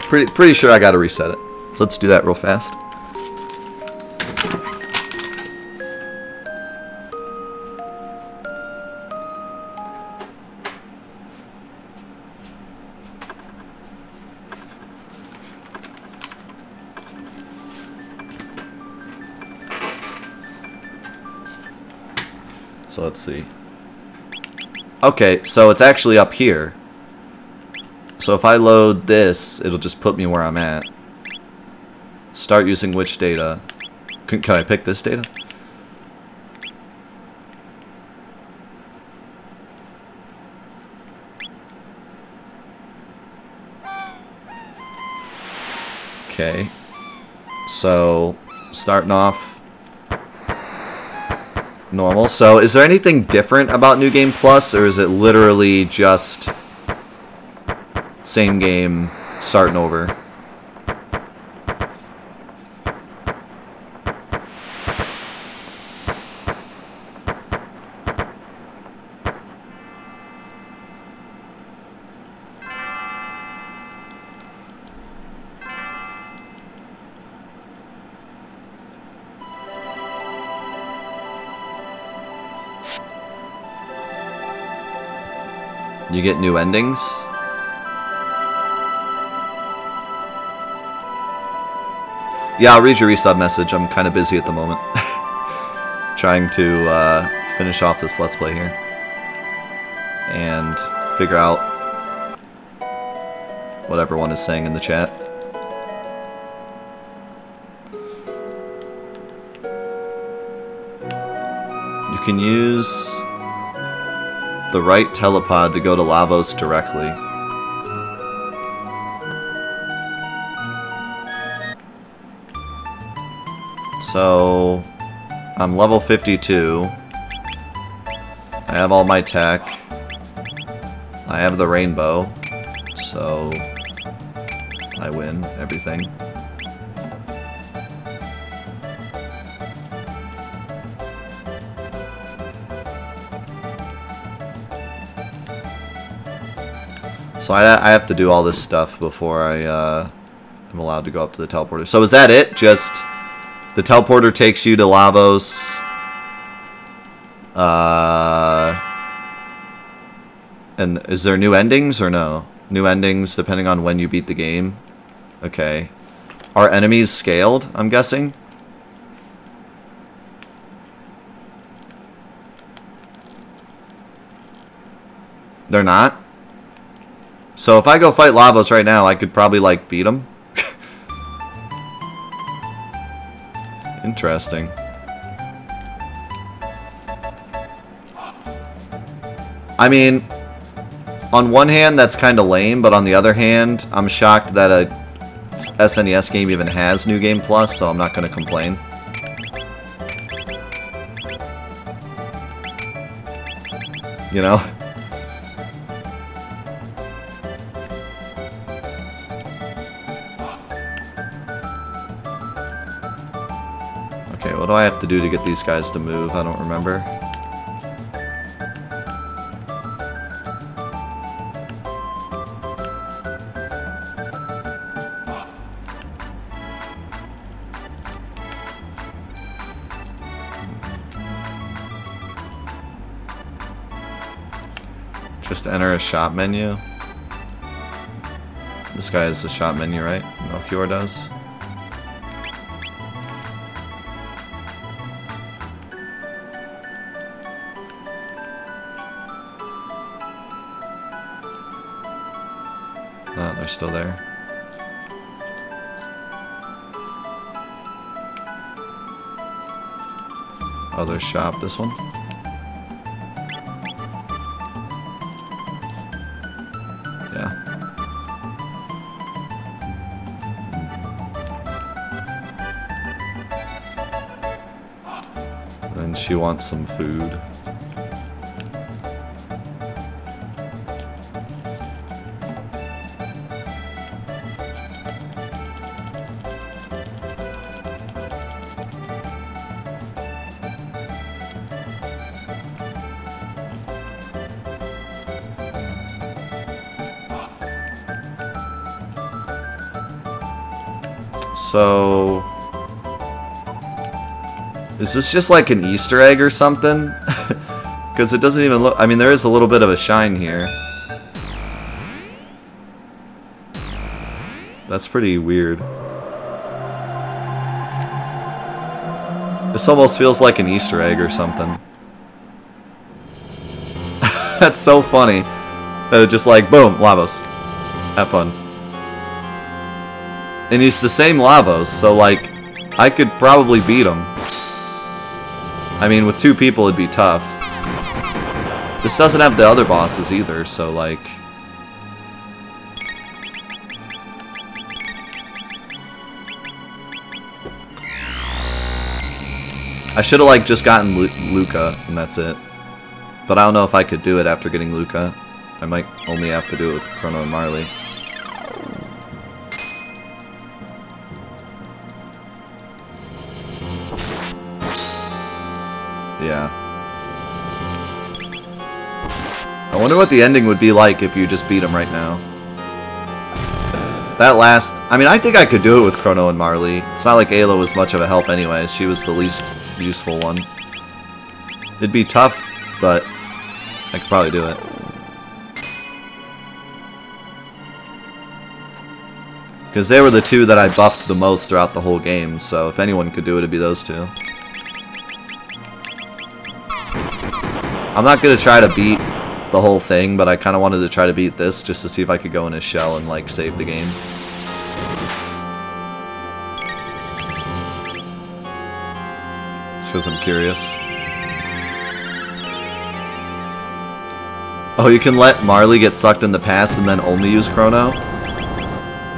Pretty, pretty sure I gotta reset it. So let's do that real fast. Let's see. Okay, so it's actually up here. So if I load this, it'll just put me where I'm at. Start using which data? Can, can I pick this data? Okay. So, starting off normal. So, is there anything different about New Game Plus, or is it literally just same game starting over? Get new endings. Yeah, I'll read your resub message. I'm kind of busy at the moment. *laughs* Trying to uh, finish off this Let's Play here. And figure out what everyone is saying in the chat. You can use the right telepod to go to Lavos directly. So, I'm level 52. I have all my tech. I have the rainbow. So, I win everything. So I, I have to do all this stuff before I uh, am allowed to go up to the teleporter. So is that it? Just the teleporter takes you to Lavos. Uh, and is there new endings or no? New endings depending on when you beat the game. Okay. Are enemies scaled, I'm guessing? They're not? So if I go fight Lavos right now, I could probably, like, beat him. Interesting. I mean, on one hand, that's kind of lame, but on the other hand, I'm shocked that a SNES game even has New Game Plus, so I'm not going to complain. You know? Do I have to do to get these guys to move? I don't remember. Just enter a shop menu. This guy has a shop menu, right? Melchior does. Shop, this one. Yeah. And she wants some food. So... Is this just like an Easter egg or something? *laughs* Because it doesn't even look... I mean, there is a little bit of a shine here. That's pretty weird. This almost feels like an Easter egg or something. *laughs* That's so funny. Uh, just like, boom, Lavos. Have fun. And he's the same Lavos, so like, I could probably beat him. I mean, with two people it'd be tough. This doesn't have the other bosses either, so like... I should have like just gotten Lu Lucca, and that's it. But I don't know if I could do it after getting Lucca. I might only have to do it with Chrono and Marle. Yeah. I wonder what the ending would be like if you just beat him right now. That last... I mean, I think I could do it with Chrono and Marle. It's not like Ayla was much of a help anyways. She was the least useful one. It'd be tough, but I could probably do it. Because they were the two that I buffed the most throughout the whole game, so if anyone could do it, it'd be those two. I'm not going to try to beat the whole thing, but I kind of wanted to try to beat this just to see if I could go in his shell and, like, save the game. Just because I'm curious. Oh, you can let Marle get sucked in the past and then only use Chrono?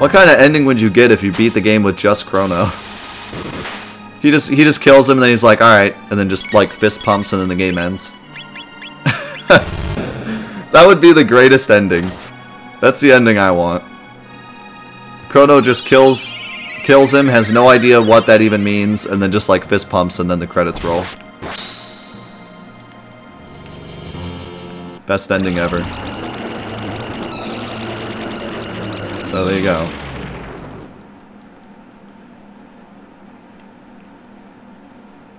What kind of ending would you get if you beat the game with just Chrono? *laughs* he just he just kills him and then he's like, alright, and then just like fist pumps and then the game ends. *laughs* that would be the greatest ending. That's the ending I want. Chrono just kills kills him, has no idea what that even means, and then just like fist pumps and then the credits roll. Best ending ever. So there you go.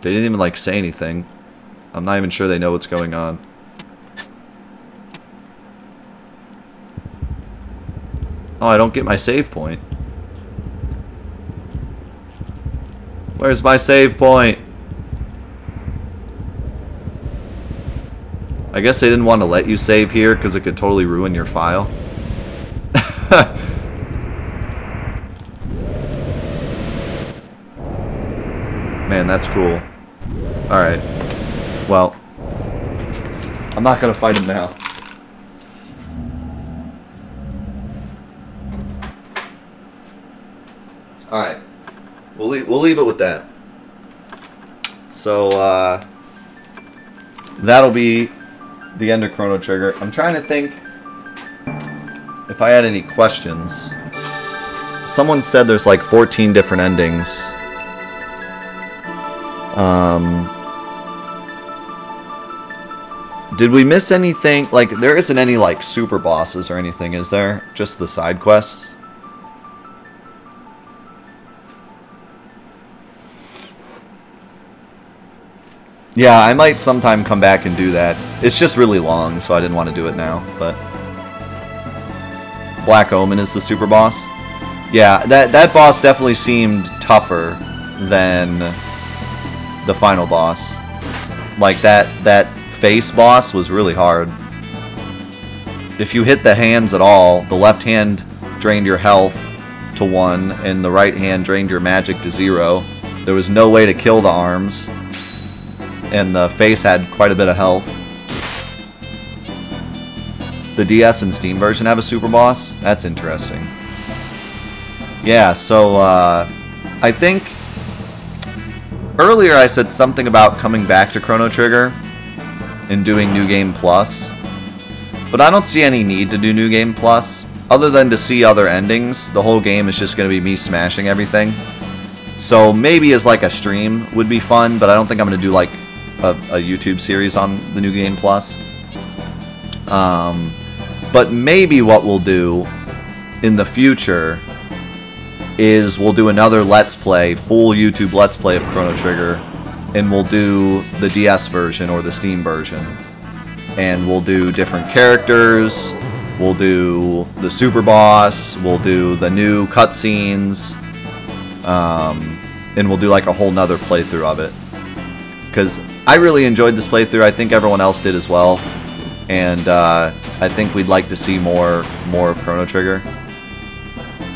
They didn't even like say anything. I'm not even sure they know what's going on. Oh, I don't get my save point. Where's my save point? I guess they didn't want to let you save here because it could totally ruin your file. *laughs* Man, that's cool. Alright. Well. I'm not going to fight him now. Alright. We'll leave, we'll leave it with that. So, uh, that'll be the end of Chrono Trigger. I'm trying to think if I had any questions. Someone said there's like 14 different endings. Um, did we miss anything? Like, there isn't any, like, super bosses or anything, is there? Just the side quests? Yeah, I might sometime come back and do that. It's just really long, so I didn't want to do it now, but... Black Omen is the super boss. Yeah, that, that boss definitely seemed tougher than the final boss. Like, that, that face boss was really hard. If you hit the hands at all, the left hand drained your health to 1, and the right hand drained your magic to 0. There was no way to kill the arms and the face had quite a bit of health. The DS and Steam version have a super boss? That's interesting. Yeah, so uh, I think earlier I said something about coming back to Chrono Trigger and doing New Game Plus, but I don't see any need to do New Game Plus other than to see other endings. The whole game is just going to be me smashing everything. So maybe as like a stream would be fun, but I don't think I'm going to do like a, a YouTube series on the New Game Plus. Um, but maybe what we'll do in the future is we'll do another Let's Play, full YouTube Let's Play of Chrono Trigger, and we'll do the DS version or the Steam version. And we'll do different characters, we'll do the Super Boss, we'll do the new cutscenes, um, and we'll do like a whole nother playthrough of it. Because I really enjoyed this playthrough. I think everyone else did as well. and uh, I think we'd like to see more more of Chrono Trigger.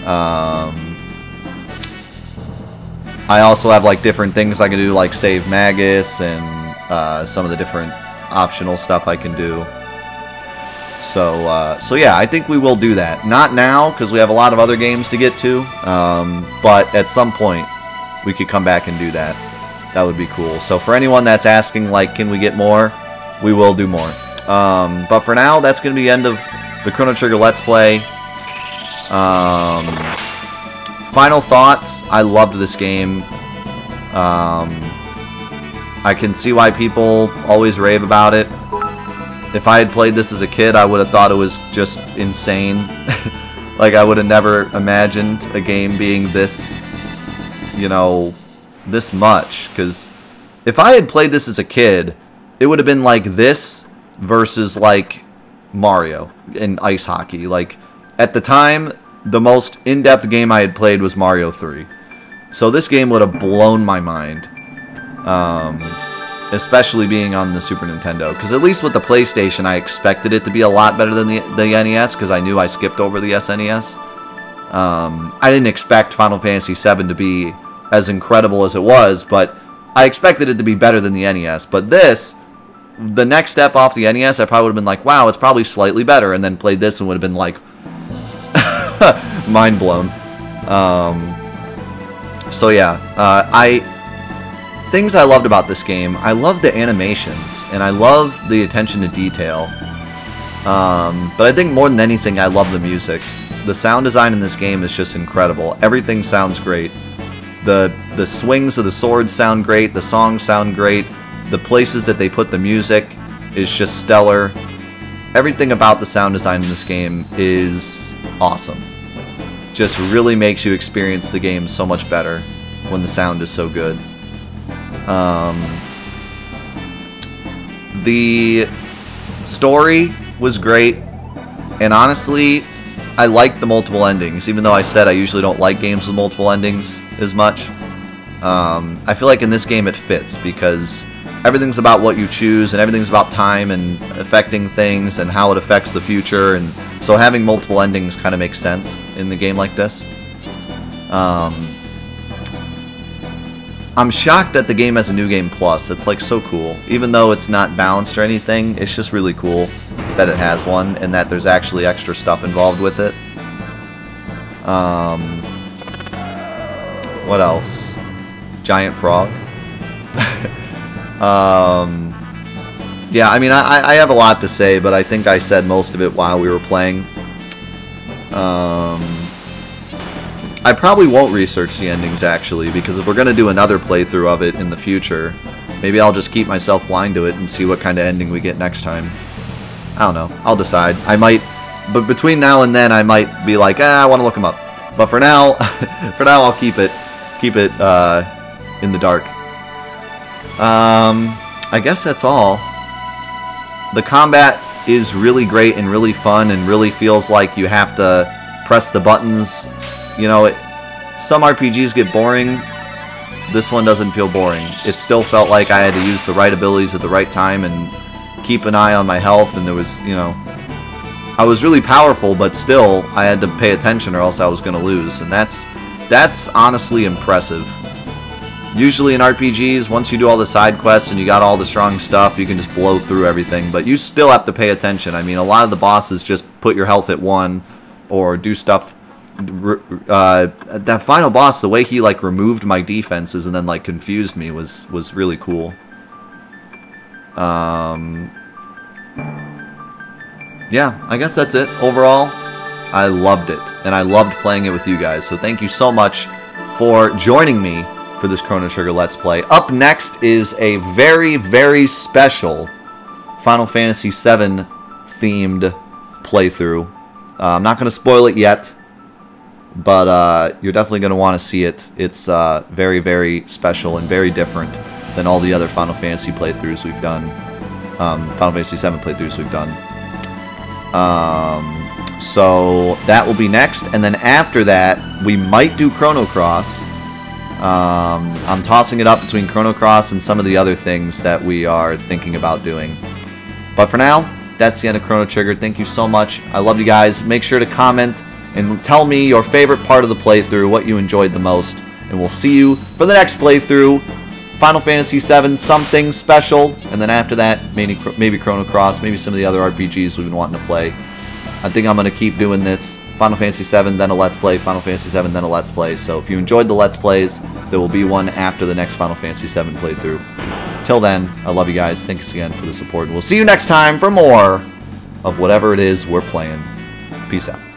Um, I also have like different things I can do, like save Magus and uh, some of the different optional stuff I can do. So, uh, so yeah, I think we will do that. Not now, because we have a lot of other games to get to, um, but at some point, we could come back and do that. That would be cool. So for anyone that's asking, like, can we get more? We will do more. Um, but for now, that's going to be the end of the Chrono Trigger Let's Play. Um, final thoughts. I loved this game. Um, I can see why people always rave about it. If I had played this as a kid, I would have thought it was just insane. *laughs* like, I would have never imagined a game being this, you know, this much. Because if I had played this as a kid, it would have been like this versus, like, Mario in ice hockey. Like, at the time, the most in-depth game I had played was Mario 3. So this game would have blown my mind. Um, especially being on the Super Nintendo. Because at least with the PlayStation, I expected it to be a lot better than the, the NES, because I knew I skipped over the SNES. Um, I didn't expect Final Fantasy VII to be as incredible as it was, but I expected it to be better than the NES. But this, the next step off the NES, I probably would have been like, wow, it's probably slightly better, and then played this and would have been like, *laughs* mind blown. Um, so yeah, uh, I things I loved about this game, I love the animations, and I love the attention to detail. Um, but I think more than anything, I love the music. The sound design in this game is just incredible. Everything sounds great. The the swings of the swords sound great. The songs sound great. The places that they put the music is just stellar. Everything about the sound design in this game is awesome. Just really makes you experience the game so much better when the sound is so good. Um, the story was great, and honestly, I like the multiple endings, even though I said I usually don't like games with multiple endings as much. Um, I feel like in this game it fits because everything's about what you choose and everything's about time and affecting things and how it affects the future and so having multiple endings kind of makes sense in the game like this. Um, I'm shocked that the game has a new game plus. It's like so cool. Even though it's not balanced or anything, it's just really cool that it has one and that there's actually extra stuff involved with it. Um, what else? Giant frog. *laughs* um, yeah, I mean, I, I have a lot to say, but I think I said most of it while we were playing. Um, I probably won't research the endings, actually, because if we're going to do another playthrough of it in the future, maybe I'll just keep myself blind to it and see what kind of ending we get next time. I don't know. I'll decide. I might... But between now and then, I might be like, ah, I want to look them up. But for now, *laughs* for now, I'll keep it, keep it uh, in the dark. Um, I guess that's all. The combat is really great and really fun and really feels like you have to press the buttons you know, it, some RPGs get boring. This one doesn't feel boring. It still felt like I had to use the right abilities at the right time and keep an eye on my health, and there was, you know, I was really powerful, but still, I had to pay attention or else I was going to lose, and that's, that's honestly impressive. Usually in RPGs, once you do all the side quests and you got all the strong stuff, you can just blow through everything, but you still have to pay attention. I mean, a lot of the bosses just put your health at one or do stuff uh, that final boss, the way he like removed my defenses and then like confused me was was really cool. Um, yeah, I guess that's it. Overall, I loved it, and I loved playing it with you guys. So thank you so much for joining me for this Chrono Trigger Let's Play. Up next is a very, very special Final Fantasy VII themed playthrough. Uh, I'm not going to spoil it yet but uh, you're definitely going to want to see it. It's uh, very, very special and very different than all the other Final Fantasy playthroughs we've done. Um, Final Fantasy VII playthroughs we've done. Um, so that will be next, and then after that, we might do Chrono Cross. Um, I'm tossing it up between Chrono Cross and some of the other things that we are thinking about doing. But for now, That's the end of Chrono Trigger. Thank you so much. I love you guys. Make sure to comment and tell me your favorite part of the playthrough, what you enjoyed the most. And we'll see you for the next playthrough. Final Fantasy VII, something special. And then after that, maybe, maybe Chrono Cross, maybe some of the other RPGs we've been wanting to play. I think I'm going to keep doing this. Final Fantasy VII, then a Let's Play, Final Fantasy VII, then a Let's Play. So if you enjoyed the Let's Plays, there will be one after the next Final Fantasy VII playthrough. Till then, I love you guys. Thanks again for the support. And we'll see you next time for more of whatever it is we're playing. Peace out.